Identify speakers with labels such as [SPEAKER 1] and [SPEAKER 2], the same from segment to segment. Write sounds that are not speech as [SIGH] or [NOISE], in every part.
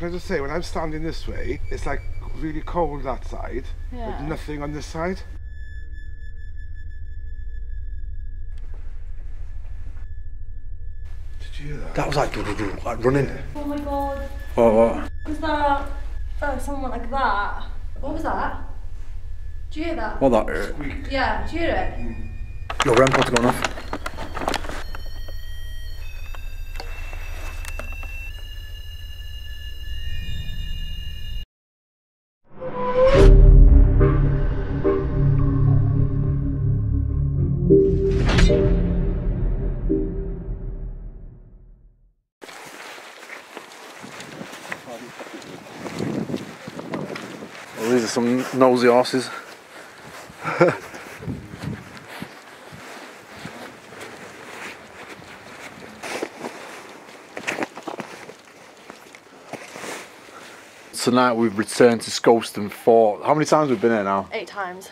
[SPEAKER 1] Can I just say, when I'm standing this way, it's like really cold that side,
[SPEAKER 2] Yeah.
[SPEAKER 1] but nothing on this side. Did you hear that?
[SPEAKER 3] That was like, like running.
[SPEAKER 2] Oh my god.
[SPEAKER 3] What, what?
[SPEAKER 2] Was that oh someone like that? What was that? Did you hear that?
[SPEAKER 3] What that? Uh,
[SPEAKER 2] Yeah, did you hear it?
[SPEAKER 3] your REM pod's going off. Nosy horses. Tonight we've returned to Scalston for how many times we've been here now?
[SPEAKER 2] Eight times.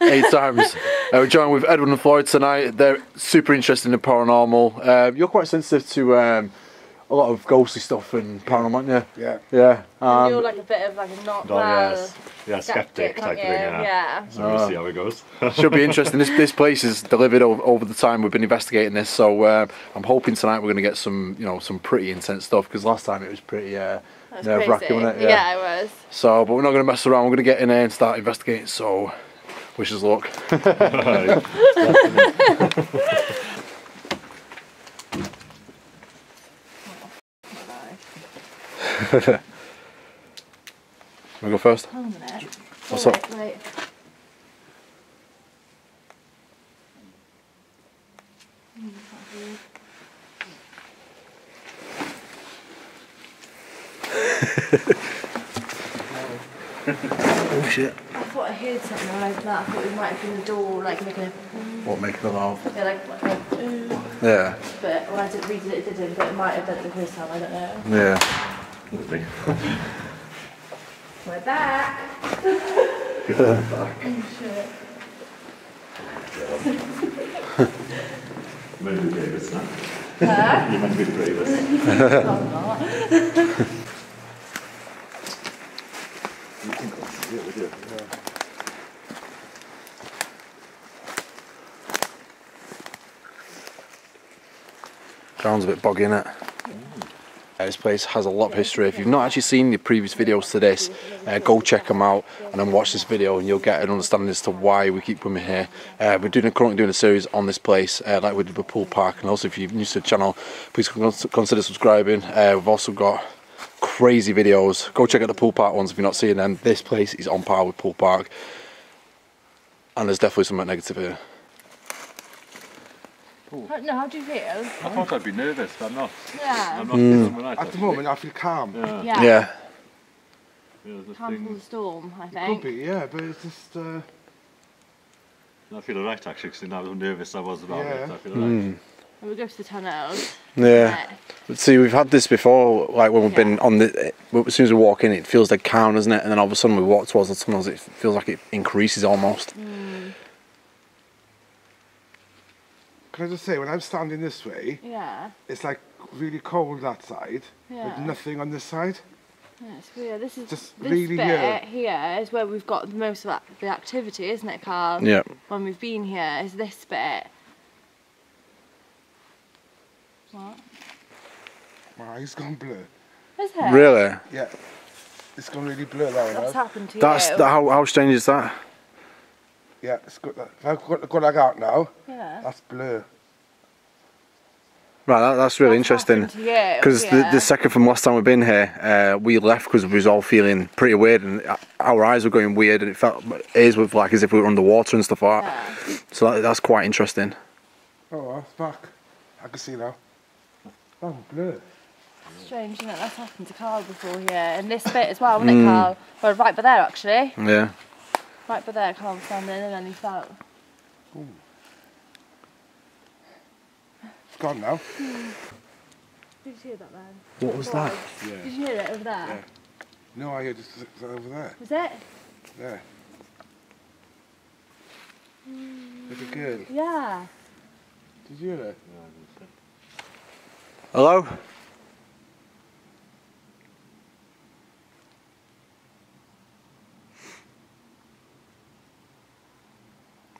[SPEAKER 3] Eight [LAUGHS] times. Uh, we're joined with Edward and Floyd tonight. They're super interested in paranormal. Um, you're quite sensitive to um, a lot of ghostly stuff and paranormal, aren't you?
[SPEAKER 1] Yeah.
[SPEAKER 3] Yeah.
[SPEAKER 2] And you're
[SPEAKER 3] Um,
[SPEAKER 2] like a bit of like a not well.
[SPEAKER 4] yes. Yeah, skeptic,
[SPEAKER 2] aren't
[SPEAKER 4] type
[SPEAKER 2] you?
[SPEAKER 4] thing, yeah.
[SPEAKER 2] Yeah.
[SPEAKER 4] So we'll see how it goes. [LAUGHS]
[SPEAKER 3] should be interesting. This this place is delivered over, over the time we've been investigating this, so uh, I'm hoping tonight we're going to get some, you know, some pretty intense stuff. Because last time it was pretty uh,
[SPEAKER 2] That was
[SPEAKER 3] nerve
[SPEAKER 2] crazy.
[SPEAKER 3] wracking, wasn't it?
[SPEAKER 2] Yeah. it was.
[SPEAKER 3] So, but we're not going to mess around. We're going to get in there and start investigating. So, wish us luck. [LAUGHS] [LAUGHS] [LAUGHS] we go first.
[SPEAKER 2] Hold on a minute.
[SPEAKER 3] What's
[SPEAKER 2] wait,
[SPEAKER 3] up?
[SPEAKER 2] Wait. [LAUGHS]
[SPEAKER 3] Oh shit!
[SPEAKER 2] I thought I heard something like that. I thought it might have been the door, like making a
[SPEAKER 3] What making the loud?
[SPEAKER 2] yeah, like, like a, uh,
[SPEAKER 3] Yeah,
[SPEAKER 2] but when I did read it, it didn't. But it might have been the first time. I don't know.
[SPEAKER 3] yeah.
[SPEAKER 2] We're back. oh shit. [LAUGHS]
[SPEAKER 4] Maybe the bravest, huh? [LAUGHS] You might be the bravest. [LAUGHS]
[SPEAKER 2] I'm not.
[SPEAKER 3] Sounds a bit boggy, innit? This place has a lot of history. If you've not actually seen the previous videos to this, uh, go check them out and then watch this video, and you'll get an understanding as to why we keep coming here. Uh, we're doing currently doing a series on this place, uh, like we did with Pool Park, and also if you're new to the channel, please consider subscribing. Uh, we've also got crazy videos. Go check out the Pool Park ones if you're not seeing them. This place is on par with Pool Park, and there's definitely something negative here.
[SPEAKER 2] How, no, how do you feel?
[SPEAKER 4] I thought I'd be nervous, but I'm not.
[SPEAKER 2] Yeah.
[SPEAKER 4] I'm not feeling mm. when
[SPEAKER 1] At the
[SPEAKER 4] I'd
[SPEAKER 1] moment, I feel calm.
[SPEAKER 4] Yeah.
[SPEAKER 2] Yeah.
[SPEAKER 3] Yeah.
[SPEAKER 4] Yeah, there's this
[SPEAKER 2] Calm from the
[SPEAKER 4] thing.
[SPEAKER 2] storm, I think.
[SPEAKER 1] Could be, yeah, but it's just. Uh,
[SPEAKER 4] I feel alright actually, because how nervous I was about it.
[SPEAKER 1] Yeah.
[SPEAKER 4] I feel alright. Hmm.
[SPEAKER 2] We'll go to the tunnels.
[SPEAKER 3] Yeah. But see, we've had this before, like when we've been on the. As soon as we walk in, it feels like calm, doesn't it? And then all of a sudden we walk towards the tunnels, it feels like it increases almost. Hmm.
[SPEAKER 1] Can I just say, when I'm standing this way,
[SPEAKER 2] Yeah.
[SPEAKER 1] it's like really cold that side, but
[SPEAKER 2] Yeah.
[SPEAKER 1] nothing on this side.
[SPEAKER 2] Yeah, it's weird. This is
[SPEAKER 1] Just
[SPEAKER 2] this
[SPEAKER 1] really
[SPEAKER 2] bit
[SPEAKER 1] here.
[SPEAKER 2] here is where we've got most of the activity, isn't it, Carl?
[SPEAKER 3] Yeah.
[SPEAKER 2] When we've been here, is this bit. What?
[SPEAKER 1] My eyes gone blur.
[SPEAKER 2] Is it?
[SPEAKER 3] Really?
[SPEAKER 1] Yeah. It's gone really blur that one.
[SPEAKER 2] What's happened to
[SPEAKER 3] That's
[SPEAKER 2] you?
[SPEAKER 3] the, how how strange is that?
[SPEAKER 1] Yeah, it's got that. If I've got, got that out now,
[SPEAKER 2] yeah.
[SPEAKER 1] that's blue.
[SPEAKER 3] Right, that, that's really
[SPEAKER 2] What's
[SPEAKER 3] interesting.
[SPEAKER 2] happened?
[SPEAKER 3] Because the,
[SPEAKER 2] Yeah.
[SPEAKER 3] the second from last time we've been here, uh, we left because we was all feeling pretty weird and our eyes were going weird and it felt ears were like as if we were underwater and stuff like that.
[SPEAKER 2] Yeah.
[SPEAKER 3] So that, that's quite interesting.
[SPEAKER 1] Oh, well, it's back. I can see now. Oh, blur.
[SPEAKER 2] Strange, isn't it? That's happened to Carl before here. And this bit as well, wasn't it, Carl? Well, right by there, actually.
[SPEAKER 3] Yeah.
[SPEAKER 2] Right by there, Carl was standing and then he felt.
[SPEAKER 1] It's gone now. Hmm.
[SPEAKER 2] Did you hear that then?
[SPEAKER 3] What was that?
[SPEAKER 1] Yeah.
[SPEAKER 2] Did you hear it over there?
[SPEAKER 1] Yeah. No, I heard it's it's over there.
[SPEAKER 2] Was it?
[SPEAKER 1] There. Hmm. Like a girl.
[SPEAKER 2] Yeah.
[SPEAKER 1] Did you hear it?
[SPEAKER 3] Hello?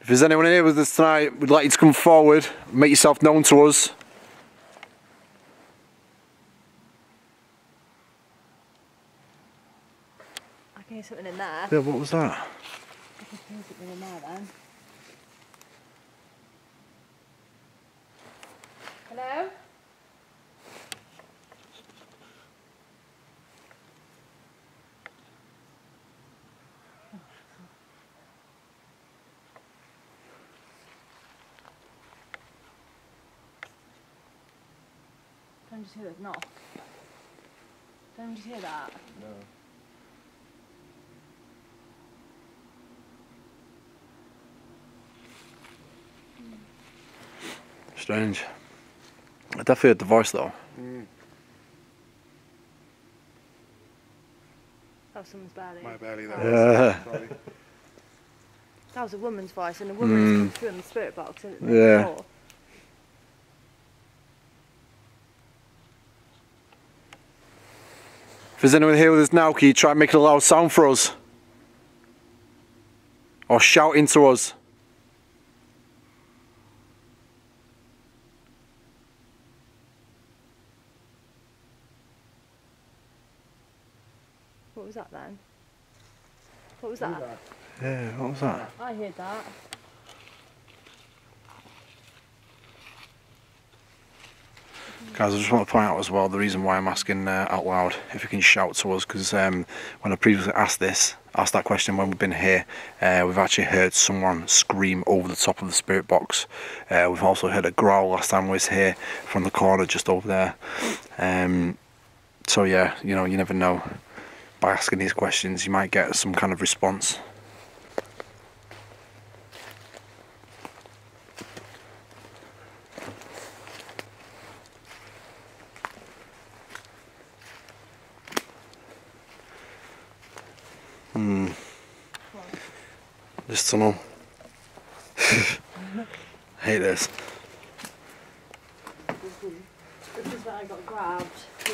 [SPEAKER 3] If there's anyone here with us tonight, we'd like you to come forward, make yourself known to us.
[SPEAKER 2] I can hear something in there.
[SPEAKER 3] Yeah, what was that?
[SPEAKER 2] I can hear something in there then. Hello? Just hear that knock? Don't you just hear that? No.
[SPEAKER 3] Strange. I definitely heard the voice though. Hmm.
[SPEAKER 2] That was someone's belly.
[SPEAKER 1] My belly that
[SPEAKER 3] Yeah.
[SPEAKER 1] was. Sorry.
[SPEAKER 2] That was a woman's voice, and a woman has hmm. come through in the spirit box. isn't it,
[SPEAKER 3] Yeah.
[SPEAKER 2] before? Oh.
[SPEAKER 3] If there's anyone here with us now, can you try and make a loud sound for us? Or shout into us?
[SPEAKER 2] What was that then? What was that?
[SPEAKER 3] Yeah, what was that?
[SPEAKER 2] I heard that.
[SPEAKER 3] Guys, I just want to point out as well the reason why I'm asking uh, out loud if you can shout to us because um, when I previously asked this, asked that question when we've been here, uh, we've actually heard someone scream over the top of the spirit box. Uh, we've also heard a growl last time we was here from the corner just over there. Um, so yeah, you know, you never know. By asking these questions, you might get some kind of response. This tunnel. Hate this.
[SPEAKER 2] This is where I got grabbed.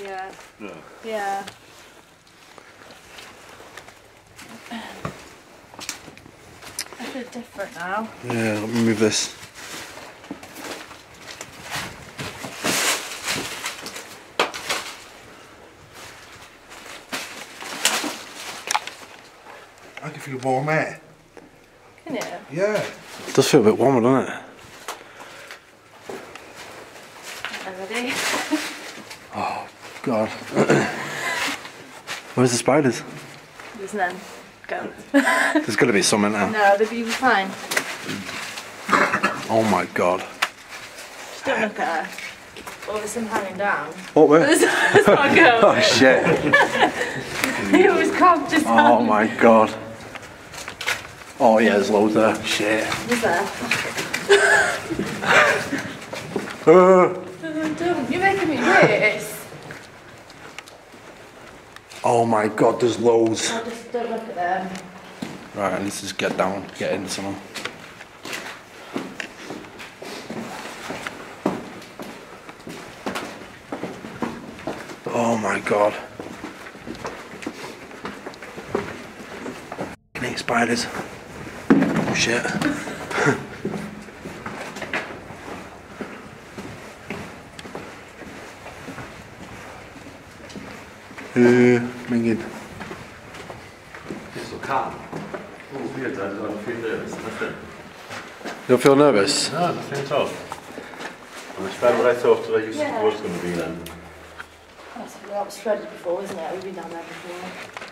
[SPEAKER 2] Yeah.
[SPEAKER 4] Yeah.
[SPEAKER 2] Yeah. I feel different now.
[SPEAKER 3] Yeah, let me move this.
[SPEAKER 1] I can feel warm air.
[SPEAKER 2] Can it?
[SPEAKER 1] Yeah.
[SPEAKER 3] It does feel a bit warmer, doesn't it?
[SPEAKER 2] I'm ready. [LAUGHS]
[SPEAKER 3] Oh, god. [COUGHS] Where's the spiders?
[SPEAKER 2] There's none. Go. [LAUGHS]
[SPEAKER 3] There's got to be some in there.
[SPEAKER 2] No, they'll be fine.
[SPEAKER 3] Oh my god.
[SPEAKER 2] Just don't look at her. Oh, there's some hanging down.
[SPEAKER 3] What were?
[SPEAKER 2] There's there's not go.
[SPEAKER 3] Oh shit. [LAUGHS]
[SPEAKER 2] it was cocked just
[SPEAKER 3] Oh my god. Oh yeah, there's loads there. Shit.
[SPEAKER 2] Was there? [LAUGHS]
[SPEAKER 3] Uh,
[SPEAKER 2] Oh. You're making me nervous.
[SPEAKER 3] oh my god, there's loads.
[SPEAKER 2] I just don't look at them.
[SPEAKER 3] Right, let's just get down, get into some. Oh my god. Snake spiders. Oh shit. Mingin.
[SPEAKER 4] It's so calm. Weird, I feel nervous.
[SPEAKER 3] You don't feel nervous?
[SPEAKER 4] No, nothing at all. I'm expect what I thought I used
[SPEAKER 2] Yeah.
[SPEAKER 4] to was going to be then.
[SPEAKER 2] That's that was shredded before, isn't it? We've been down there before.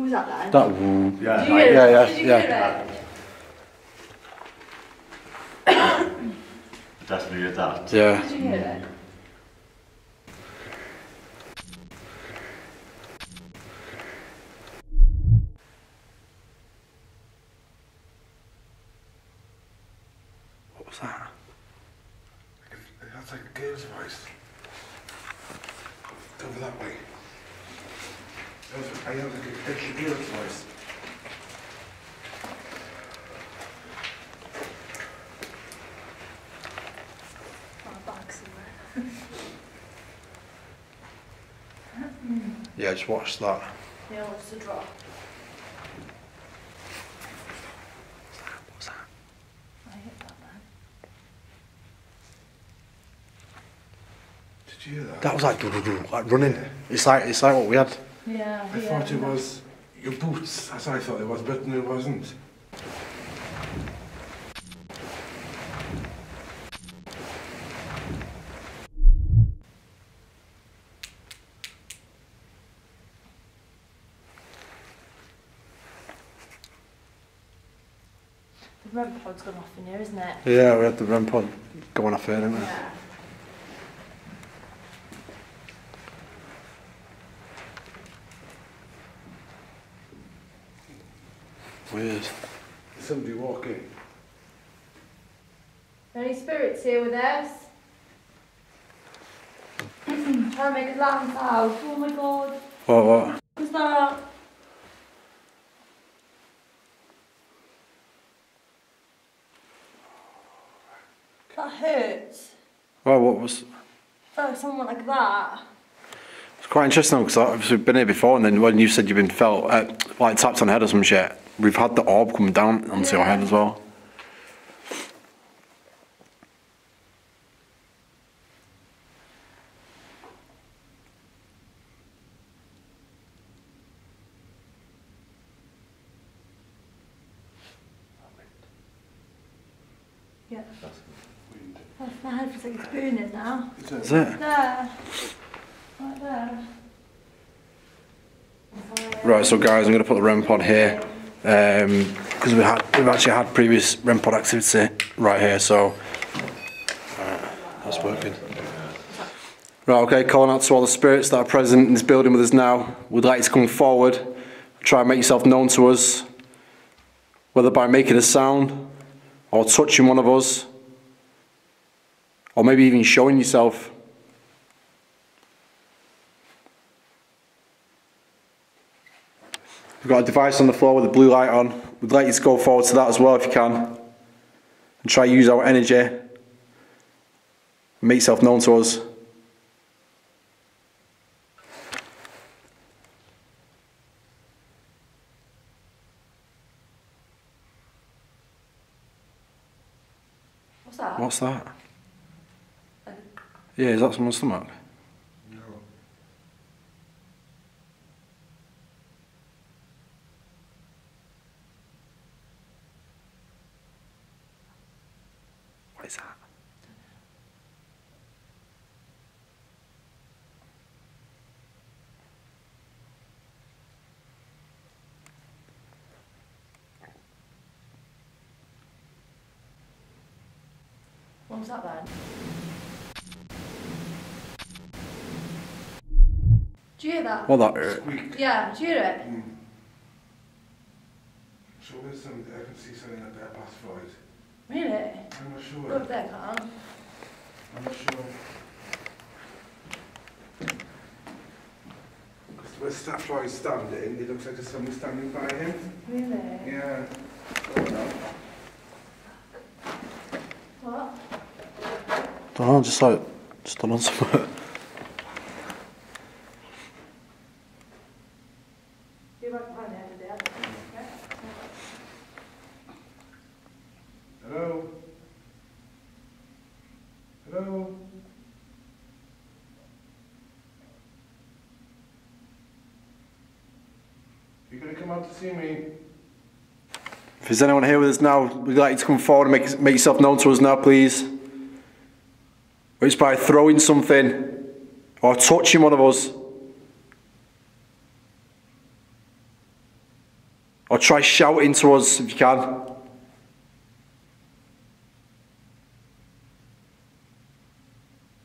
[SPEAKER 2] Who was that then?
[SPEAKER 3] That woo.
[SPEAKER 4] Yeah,
[SPEAKER 2] Did you hear
[SPEAKER 3] Yeah,
[SPEAKER 2] it?
[SPEAKER 3] yeah,
[SPEAKER 2] Did you
[SPEAKER 3] yeah.
[SPEAKER 2] hear it?
[SPEAKER 4] definitely at that.
[SPEAKER 3] Yeah.
[SPEAKER 2] Did you hear it?
[SPEAKER 3] watch that?
[SPEAKER 2] Yeah, what's the drop? That?
[SPEAKER 1] Did you hear that?
[SPEAKER 3] That was like, like running. Yeah. It's like it's like what we had.
[SPEAKER 2] Yeah.
[SPEAKER 1] I thought it was your boots. That's what I thought it was, but no, it wasn't.
[SPEAKER 2] The REM pod's gone off in here, isn't it?
[SPEAKER 3] Yeah, we had the REM pod going off here, didn't we?
[SPEAKER 2] Yeah.
[SPEAKER 3] Weird.
[SPEAKER 1] There's somebody walking.
[SPEAKER 2] Any spirits here with us? [CLEARS THROAT] Trying to make a loud sound. Oh my god.
[SPEAKER 3] What, what?
[SPEAKER 2] What's that? That hurts.
[SPEAKER 3] Well, what was?
[SPEAKER 2] Oh, someone like that.
[SPEAKER 3] It's quite interesting because obviously we've been here before, and then when you said you've been felt uh, like tapped on the head or some shit, we've had the orb come down onto your head as well.
[SPEAKER 2] Yeah. Oh, my head feels like it's burning now.
[SPEAKER 3] Is it?
[SPEAKER 2] There. Right there.
[SPEAKER 3] Right, so guys, I'm going to put the REM pod here because we had we've actually had previous REM pod activity right here, so uh, that's working. Right, okay, calling out to all the spirits that are present in this building with us now. We'd like you to come forward, try and make yourself known to us, whether by making a sound or touching one of us, or maybe even showing yourself. We've got a device on the floor with a blue light on. We'd like you to go forward to that as well if you can. And try to use our energy. Make yourself known to us.
[SPEAKER 2] What's that?
[SPEAKER 3] What's that? Yeah, is that someone's stomach?
[SPEAKER 1] No.
[SPEAKER 3] What is that?
[SPEAKER 2] What was that then? You hear that?
[SPEAKER 3] What that hurt?
[SPEAKER 1] Squeak.
[SPEAKER 2] Yeah, do you hear it? Hmm.
[SPEAKER 1] So there's something I can see something up there past Floyd.
[SPEAKER 2] Really?
[SPEAKER 1] I'm not
[SPEAKER 2] Go
[SPEAKER 1] sure.
[SPEAKER 2] up there, Carl.
[SPEAKER 1] I'm not sure. Because where Sta- Floyd's standing, it looks like there's somebody standing by him.
[SPEAKER 2] Really?
[SPEAKER 1] Yeah.
[SPEAKER 2] What?
[SPEAKER 3] don't know, just like, just done on something.
[SPEAKER 2] You're right behind there, did you?
[SPEAKER 1] Hello? Hello? You gonna come out to see me?
[SPEAKER 3] If there's anyone here with us now, we'd like you to come forward and make, make yourself known to us now, please. Or it's by throwing something or touching one of us. Or try shouting to us if you can.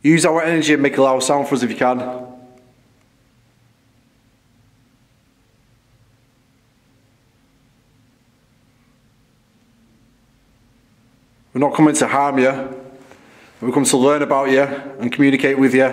[SPEAKER 3] Use our energy and make a loud sound for us if you can. We're not coming to harm you. We've come to learn about you and communicate with you.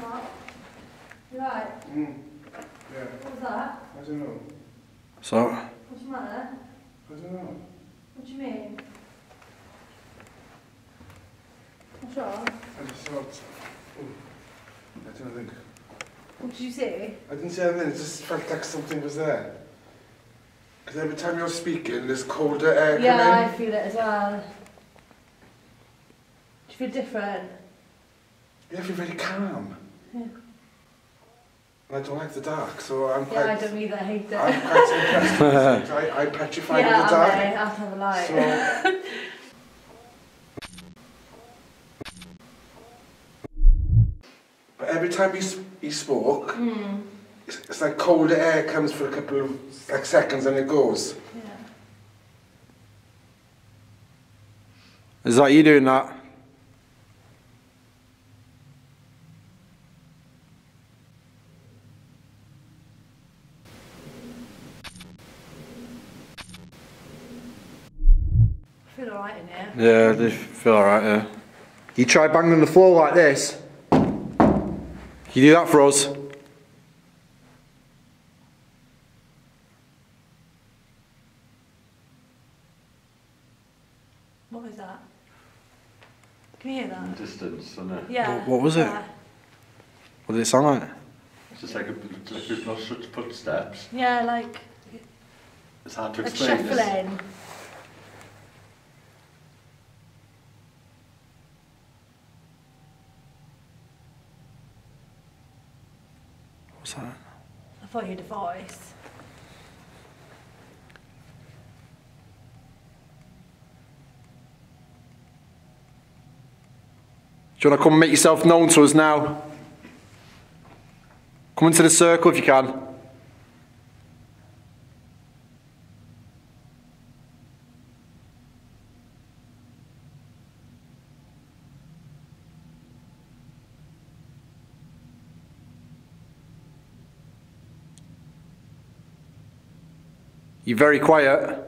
[SPEAKER 2] What? You right?
[SPEAKER 1] Mm. Yeah,
[SPEAKER 2] What was that?
[SPEAKER 1] I don't know.
[SPEAKER 3] So,
[SPEAKER 2] What's the matter?
[SPEAKER 1] I don't know.
[SPEAKER 2] What do you mean? What's wrong?
[SPEAKER 1] I just thought. Oh, I don't think.
[SPEAKER 2] What did you see?
[SPEAKER 1] I didn't say anything, it just felt like something was there. Because every time you're speaking, there's colder air
[SPEAKER 2] Yeah, I
[SPEAKER 1] coming
[SPEAKER 2] feel it as well. Do you feel different?
[SPEAKER 1] in. You feel very calm.
[SPEAKER 2] Yeah.
[SPEAKER 1] And I don't like the dark, so I'm quite,
[SPEAKER 2] Yeah, I don't either. I hate it.
[SPEAKER 1] I'm quite impressed. [LAUGHS] I, I'm petrified
[SPEAKER 2] yeah,
[SPEAKER 1] of the dark.
[SPEAKER 2] I? I have to have a light.
[SPEAKER 1] So, [LAUGHS] but every time he, s- he spoke,
[SPEAKER 2] Mm.
[SPEAKER 1] It's, it's like colder air comes for a couple of like seconds and it goes.
[SPEAKER 2] Yeah.
[SPEAKER 3] Is that you doing that?
[SPEAKER 2] I feel alright in here.
[SPEAKER 3] Yeah, I do feel alright, yeah. You try banging the floor like this. Can you do that for us?
[SPEAKER 2] What was that? Can you hear that?
[SPEAKER 4] Distance, isn't it?
[SPEAKER 2] Yeah.
[SPEAKER 3] What- what was it?
[SPEAKER 2] yeah.
[SPEAKER 3] What did it sound like?
[SPEAKER 4] It's just like, a, like people such footsteps.
[SPEAKER 2] Yeah, like,
[SPEAKER 4] It's hard to
[SPEAKER 2] like
[SPEAKER 4] explain this.
[SPEAKER 2] shuffling.
[SPEAKER 3] What's that?
[SPEAKER 2] I thought you had a voice.
[SPEAKER 3] Do you want to come and make yourself known to us now? Come into the circle if you can. You're very quiet.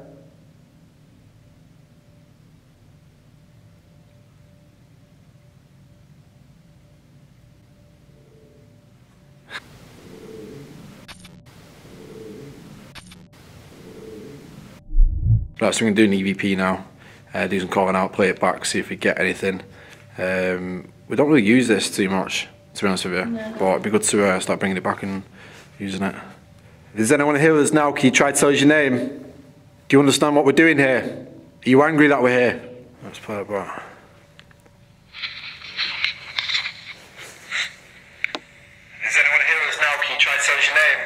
[SPEAKER 3] Right, so we're going to do an EVP now. Uh, do some calling out, play it back, see if we get anything. Um, we don't really use this too much, to be honest with you. But it'd be good to uh, start bringing it back and using it. If there's anyone here with us now, can you try to tell us your name? Do you understand what we're doing here? Are you angry that we're here? Let's play it back. Is anyone here with us now? Can you try to tell us your name?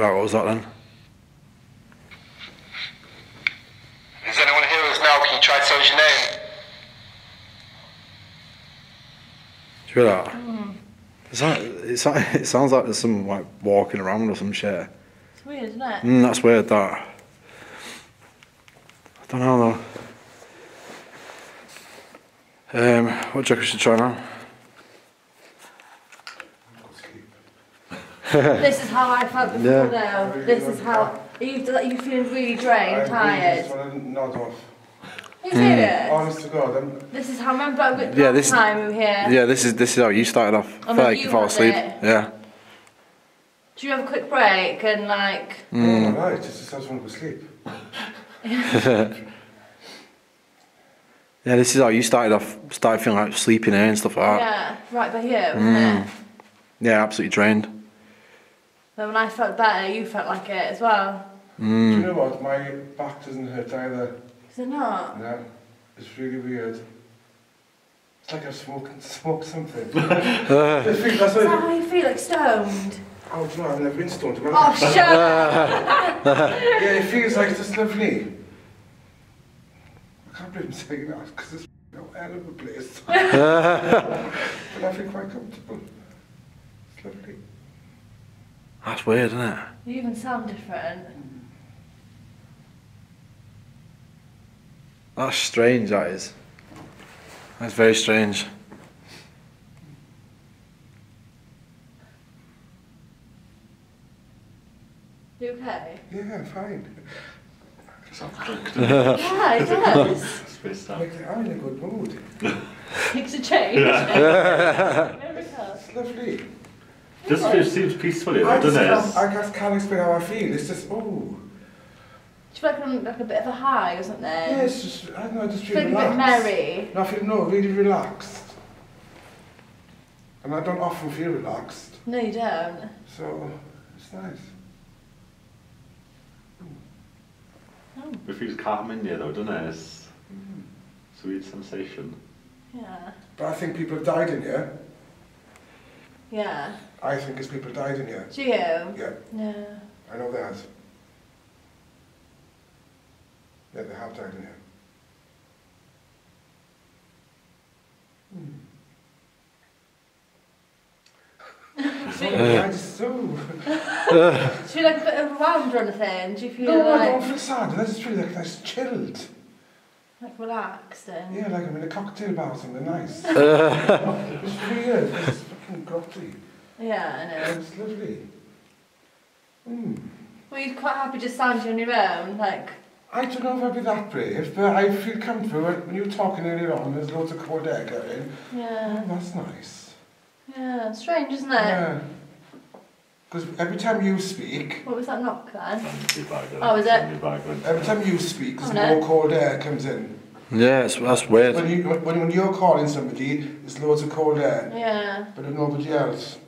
[SPEAKER 3] Right, what was that then? Is anyone here with us now? Can you try to tell us your name? Do you hear that? Is that, it, sou- [LAUGHS] it sounds like there's someone like walking around or some shit.
[SPEAKER 2] It's weird, isn't it?
[SPEAKER 3] Mm, that's weird. That. I don't know though. Um, what do you reckon should try now? [LAUGHS]
[SPEAKER 2] this is how I felt before
[SPEAKER 3] Yeah.
[SPEAKER 2] though. This is how you you feeling really drained,
[SPEAKER 1] I really
[SPEAKER 2] tired.
[SPEAKER 1] Just want to nod off.
[SPEAKER 2] Are?
[SPEAKER 1] Honest to God, I'm,
[SPEAKER 2] This is how I remember I
[SPEAKER 3] Yeah,
[SPEAKER 2] last
[SPEAKER 3] this-
[SPEAKER 2] time we were here.
[SPEAKER 3] Yeah, this is this is how you started off. I
[SPEAKER 2] Oh,
[SPEAKER 3] feel like
[SPEAKER 2] you
[SPEAKER 3] you fell asleep.
[SPEAKER 2] it.
[SPEAKER 3] Yeah.
[SPEAKER 2] Do you have a quick break and like
[SPEAKER 3] Mm.
[SPEAKER 1] all right, just I just want to go sleep. [LAUGHS]
[SPEAKER 3] Yeah, this is how you started off. Started feeling like sleeping here and stuff like that.
[SPEAKER 2] yeah, right by you, wasn't
[SPEAKER 3] Mm.
[SPEAKER 2] it?
[SPEAKER 3] Yeah, absolutely drained.
[SPEAKER 2] But when I felt better, you felt like it as well.
[SPEAKER 1] Do you know what? My back doesn't hurt either.
[SPEAKER 2] Is it not?
[SPEAKER 1] Yeah, it's really weird. It's like I've smoked, [LAUGHS] smoked something. [LAUGHS] I think that's
[SPEAKER 2] Is that how you feel, like stoned?
[SPEAKER 1] oh, do you know, I've never been stoned in my
[SPEAKER 2] Oh, shut up! [LAUGHS]
[SPEAKER 1] Yeah, it feels like it's lovely. I can't believe I'm saying that because it's no hell of a place. but I feel quite comfortable. It's lovely.
[SPEAKER 3] That's weird, isn't it?
[SPEAKER 2] You even sound different.
[SPEAKER 3] That's strange. That is. That's very strange.
[SPEAKER 2] You okay?
[SPEAKER 1] Yeah, fine. [LAUGHS] [LAUGHS]
[SPEAKER 2] yeah, it does.
[SPEAKER 4] Space time.
[SPEAKER 1] I'm in a good mood.
[SPEAKER 2] Makes a change. Miracle.
[SPEAKER 1] It's lovely.
[SPEAKER 4] Just it seems peaceful here,
[SPEAKER 1] I, just,
[SPEAKER 4] doesn't it?
[SPEAKER 1] I, I just can't explain how I feel. It's just, oh.
[SPEAKER 2] You feel like on like a bit of a high or something?
[SPEAKER 1] Yeah, it's just, I don't know, I just
[SPEAKER 2] You
[SPEAKER 1] feel
[SPEAKER 2] feel like a bit
[SPEAKER 1] relaxed.
[SPEAKER 2] merry.
[SPEAKER 1] No, I feel, no, really relaxed. And I don't often feel relaxed,
[SPEAKER 2] No, you don't.
[SPEAKER 1] so it's nice. Hmm.
[SPEAKER 4] It feels calm in you though, doesn't it? It's sweet sensation.
[SPEAKER 2] Yeah.
[SPEAKER 1] But I think people have died in here.
[SPEAKER 2] Yeah.
[SPEAKER 1] I think it's people died in here.
[SPEAKER 2] Do you?
[SPEAKER 1] Yeah,
[SPEAKER 2] No.
[SPEAKER 1] I know that. Yeah, they have died in here. So, I just, so,
[SPEAKER 2] Do you like a bit overwhelmed or anything? Do you feel
[SPEAKER 1] no, I don't feel sad. I just feel like I just chilled.
[SPEAKER 2] like relaxed and
[SPEAKER 1] Yeah, like I'm in a cocktail bar or something nice. [LAUGHS] it's weird. It's fucking grotty.
[SPEAKER 2] yeah, I know.
[SPEAKER 1] It's lovely. Mm.
[SPEAKER 2] Well, you're quite happy just standing on your own, like
[SPEAKER 1] I don't know if I'd be that brave, but I feel comfortable when, when you were talking earlier on. There's loads of cold air going.
[SPEAKER 2] yeah,
[SPEAKER 1] Oh, that's nice.
[SPEAKER 2] yeah. Strange, isn't it?
[SPEAKER 1] Yeah. Because every time you speak,
[SPEAKER 2] What was that knock then? Oh, is it?
[SPEAKER 4] Your bag went.
[SPEAKER 1] every time you speak, there's
[SPEAKER 2] Oh, no.
[SPEAKER 1] more cold air comes in.
[SPEAKER 3] Yeah, it's, that's weird.
[SPEAKER 1] When you when, when you're calling somebody, there's loads of cold air,
[SPEAKER 2] Yeah.
[SPEAKER 1] but there's nobody else.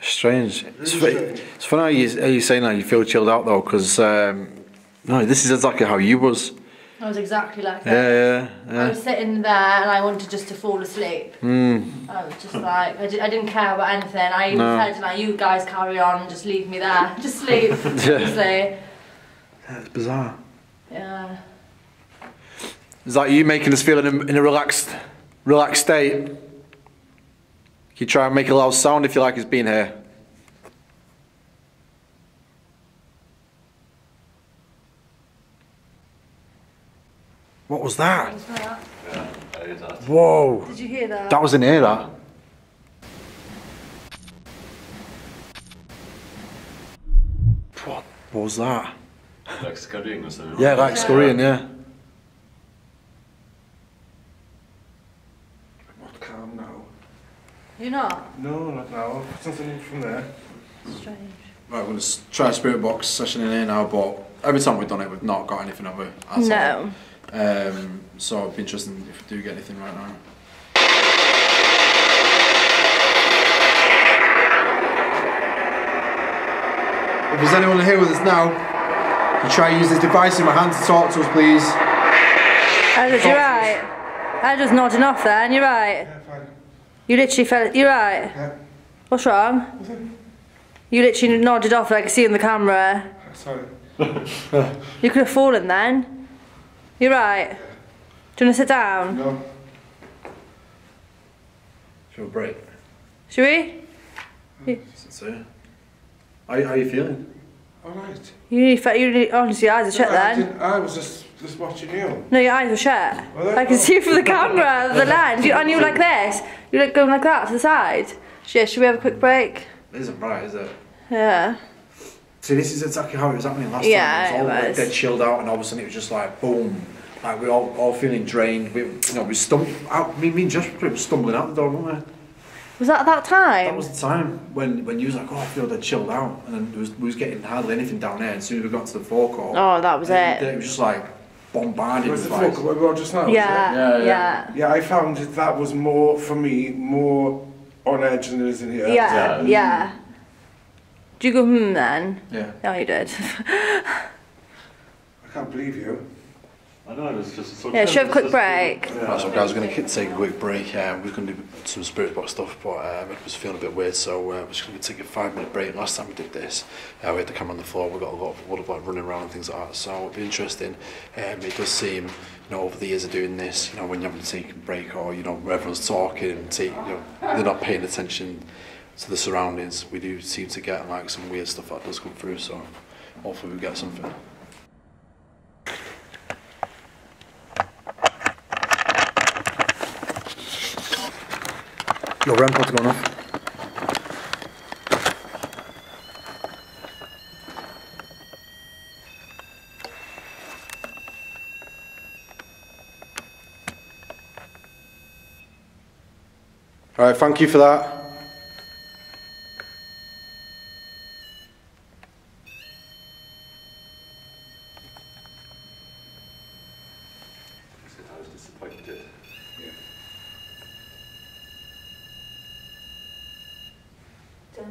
[SPEAKER 3] Strange. It's, fu-
[SPEAKER 1] strange.
[SPEAKER 3] it's funny how you, how you saying that you feel chilled out though, because um, no, this is exactly how you was.
[SPEAKER 2] I was exactly like that.
[SPEAKER 3] Yeah, yeah,
[SPEAKER 2] I was sitting there and I wanted just to fall asleep.
[SPEAKER 3] Mm.
[SPEAKER 2] I was just like, I, di- I didn't care about anything. I even
[SPEAKER 3] No.
[SPEAKER 2] said, like, you guys carry on, just leave me there. [LAUGHS] Just sleep, [LAUGHS]
[SPEAKER 3] Yeah.
[SPEAKER 2] honestly.
[SPEAKER 3] It's bizarre.
[SPEAKER 2] Yeah.
[SPEAKER 3] Is that you making us feel in a, in a relaxed, relaxed state? You try and make a loud sound if you like us being here. Was that?
[SPEAKER 2] What was that?
[SPEAKER 4] Yeah, I heard that.
[SPEAKER 3] Whoa!
[SPEAKER 2] Did you hear that?
[SPEAKER 3] That was in here, that. What, what was that?
[SPEAKER 4] Like scurrying or something.
[SPEAKER 3] Yeah, like
[SPEAKER 2] Yeah.
[SPEAKER 3] scurrying, yeah.
[SPEAKER 1] Not calm now.
[SPEAKER 2] You're not?
[SPEAKER 1] No, not now. Something from there.
[SPEAKER 2] Strange.
[SPEAKER 3] Right, we're going to try a spirit box session in here now, but every time we've done it, we've not got anything of it. at all.
[SPEAKER 2] No.
[SPEAKER 3] Um, so it'd be interesting if we do get anything right now. If there's anyone here with us now, you try and use this device in my hand to talk to us, please.
[SPEAKER 2] Edward, you're right. Edward's nodding off there, and you're right.
[SPEAKER 1] Yeah, fine.
[SPEAKER 2] You literally fell. You're right.
[SPEAKER 1] Yeah.
[SPEAKER 2] What's wrong? You literally nodded off, like I see in the camera.
[SPEAKER 1] Sorry.
[SPEAKER 2] You could have fallen then. You're right. Do you want to sit down?
[SPEAKER 1] No.
[SPEAKER 3] Should we break?
[SPEAKER 2] Should we?
[SPEAKER 3] So, how, how are you feeling?
[SPEAKER 1] All right.
[SPEAKER 2] You really felt. You really, honestly, your eyes are shut
[SPEAKER 1] I,
[SPEAKER 2] then.
[SPEAKER 1] didn't- I was just just watching you.
[SPEAKER 2] No, your eyes were shut.
[SPEAKER 1] Well, that-
[SPEAKER 2] I can see from the camera, the [LAUGHS] lens. You, and you were like this. You were going like that to the side. Yeah, should we have a quick break?
[SPEAKER 3] It isn't bright, is it?
[SPEAKER 2] Yeah.
[SPEAKER 3] See, this is exactly how it was happening last
[SPEAKER 2] Yeah,
[SPEAKER 3] time. It was all
[SPEAKER 2] it was.
[SPEAKER 3] dead chilled out, and all of a sudden it was just like boom. Like we all all feeling drained. We, you know, we stumbled out. Me, me and Josh were stumbling out the door, weren't we?
[SPEAKER 2] Was that that time?
[SPEAKER 3] That was the time when when you was like, oh, I feel dead chilled out, and then it was, we was getting hardly anything down there. And as soon as we got to the forecourt,
[SPEAKER 2] Oh, that was it.
[SPEAKER 3] It was just like bombarded
[SPEAKER 1] Was the
[SPEAKER 3] lights.
[SPEAKER 1] folk where we were just now? was it?
[SPEAKER 2] Yeah,
[SPEAKER 3] Yeah,
[SPEAKER 2] yeah,
[SPEAKER 3] yeah.
[SPEAKER 1] Yeah, I found that that was more for me more on edge than it is in here.
[SPEAKER 2] yeah,
[SPEAKER 4] Yeah.
[SPEAKER 2] yeah. Do you go hmm then?
[SPEAKER 3] Yeah.
[SPEAKER 2] No, you did.
[SPEAKER 1] I can't believe you.
[SPEAKER 4] I know, it was just so
[SPEAKER 2] yeah, should have a quick break?
[SPEAKER 4] Yeah.
[SPEAKER 3] Right, so guys, we're going to take a quick break. We're going to do some spirit box stuff, but uh, I was feeling a bit weird, so uh, we're just going to take a five minute break. Last time we did this, uh, we had the camera on the floor. We got a lot of, a lot of like running around and things like that. So it'll be interesting. Um, it does seem, you know, over the years of doing this, you know, when you're having to take a break or you know, everyone's talking and take, you know, they're not paying attention to the surroundings. We do seem to get like some weird stuff that does come through. So hopefully we get something. Your REM pod's gone off. All right, thank you for that.
[SPEAKER 2] Don't see that footstep there.
[SPEAKER 1] Yeah, I can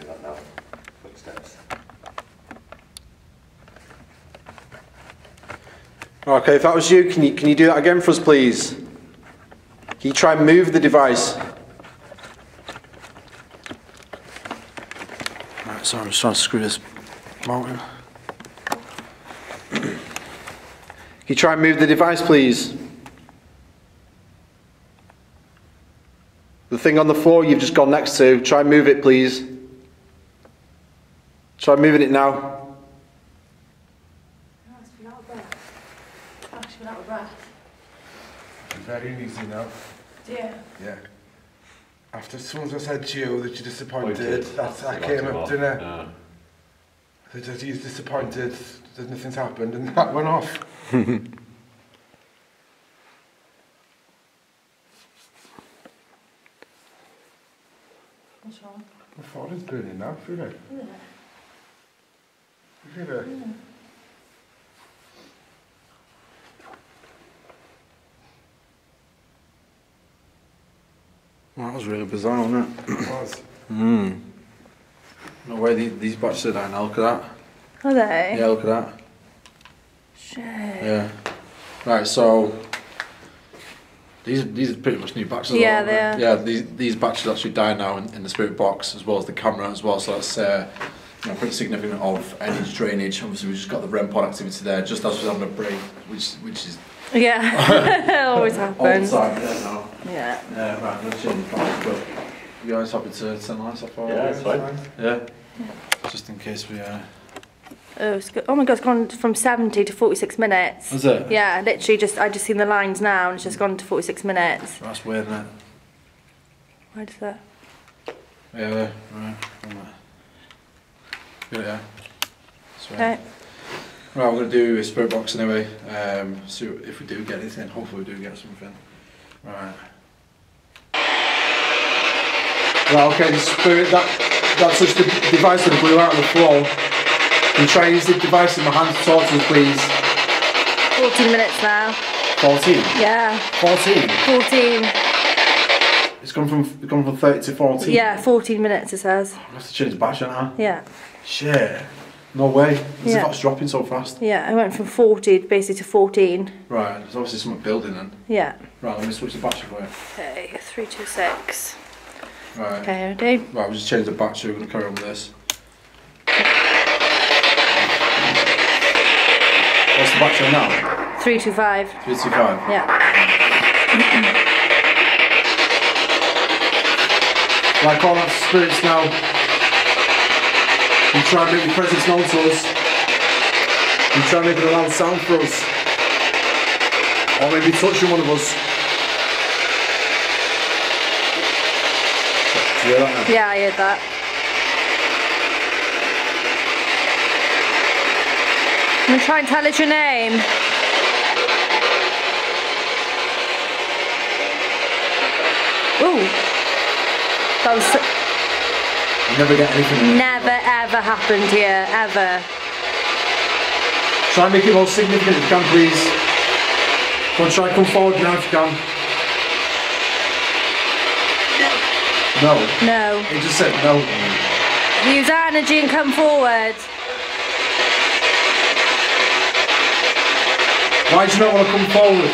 [SPEAKER 1] do that now. Footsteps.
[SPEAKER 3] Okay, if that was you, can you can you do that again for us, please? Can you try and move the device? Sorry, I'm just trying to screw this mountain. Can you try and move the device, please? The thing on the floor you've just gone next to, try and move it, please. Try moving it now.
[SPEAKER 2] Oh, it's been out of breath. Oh, she's been out of breath.
[SPEAKER 1] Very easy now.
[SPEAKER 2] Yeah.
[SPEAKER 1] Yeah. After as soon as I said to you that you're disappointed, that's that
[SPEAKER 4] Locked
[SPEAKER 1] came
[SPEAKER 4] him
[SPEAKER 1] up,
[SPEAKER 4] off.
[SPEAKER 1] didn't it?
[SPEAKER 4] Yeah.
[SPEAKER 1] That he's disappointed that nothing's happened, and [LAUGHS] that went off.
[SPEAKER 2] What's wrong?
[SPEAKER 1] My forehead's burning now, feel it?
[SPEAKER 2] Isn't it?
[SPEAKER 1] Feel it?
[SPEAKER 3] Well, that was really bizarre, wasn't it?
[SPEAKER 1] It was. [CLEARS THROAT]
[SPEAKER 3] Hmm. No way the- these batches are down now, look at that.
[SPEAKER 2] Are they?
[SPEAKER 3] Yeah, look at that.
[SPEAKER 2] Shit.
[SPEAKER 3] Yeah. Right, so these these are pretty much new batches.
[SPEAKER 2] Yeah,
[SPEAKER 3] aren't
[SPEAKER 2] they are.
[SPEAKER 3] Yeah, these these batches actually die now in, in the spirit box as well as the camera as well. So that's uh, you know, pretty significant of energy drainage. Obviously, we just got the REM pod activity there just as we're having a break, which which is
[SPEAKER 2] Yeah. [LAUGHS] Always [LAUGHS]
[SPEAKER 3] all the
[SPEAKER 2] happens.
[SPEAKER 3] time. Yeah, no.
[SPEAKER 2] Yeah.
[SPEAKER 3] Yeah, right. Let's change the you guys happy to send the lights off?
[SPEAKER 4] Yeah, it's fine.
[SPEAKER 3] Yeah. Just in case we. Uh...
[SPEAKER 2] Oh, it's good. oh my god, it's gone from 70 to 46 minutes.
[SPEAKER 3] Is it?
[SPEAKER 2] Yeah, literally just, I just seen the lines now and it's just gone to 46 minutes.
[SPEAKER 3] That's weird, isn't it?
[SPEAKER 2] Why does that?
[SPEAKER 3] Yeah, right. right. Yeah, yeah.
[SPEAKER 2] Okay.
[SPEAKER 3] Right, we're going to do a spirit box anyway. Um, so if we do get anything, hopefully we do get something. Right. Right, okay, the spirit, that, that's just the device that blew out on the floor. Can you try and use the device in my hand to talk to us, please?
[SPEAKER 2] 14 minutes now.
[SPEAKER 3] 14.
[SPEAKER 2] Yeah,
[SPEAKER 3] 14.
[SPEAKER 2] 14.
[SPEAKER 3] It's gone from it's gone from 30 to 14.
[SPEAKER 2] Yeah, 14 minutes it says.
[SPEAKER 3] I have to change the batch now.
[SPEAKER 2] Yeah.
[SPEAKER 3] Shit. No way. As if
[SPEAKER 2] Yeah.
[SPEAKER 3] that's dropping so fast.
[SPEAKER 2] Yeah, I went from 40 basically to 14.
[SPEAKER 3] Right, there's obviously something building then.
[SPEAKER 2] Yeah.
[SPEAKER 3] Right, let me switch the battery for you.
[SPEAKER 2] Okay, 326.
[SPEAKER 3] Right.
[SPEAKER 2] Okay, ready?
[SPEAKER 3] Right, we'll just change the battery, we're going to carry on with this. What's the battery now?
[SPEAKER 2] 325.
[SPEAKER 3] 325.
[SPEAKER 2] Yeah.
[SPEAKER 3] like all to spirits now. You try and make your presence known to us. You try and make a loud sound for us. Or maybe touching one of us. You that now?
[SPEAKER 2] Yeah, I heard that. I'm gonna try and tell it your name. Ooh. That was
[SPEAKER 3] You never get anything.
[SPEAKER 2] never ever happened here, ever.
[SPEAKER 3] Try and make it more significant if you can, please. Go on, try and come forward now if you can. No.
[SPEAKER 2] No.
[SPEAKER 3] He just said no.
[SPEAKER 2] Use our energy and come forward.
[SPEAKER 3] Why do you not want to come forward?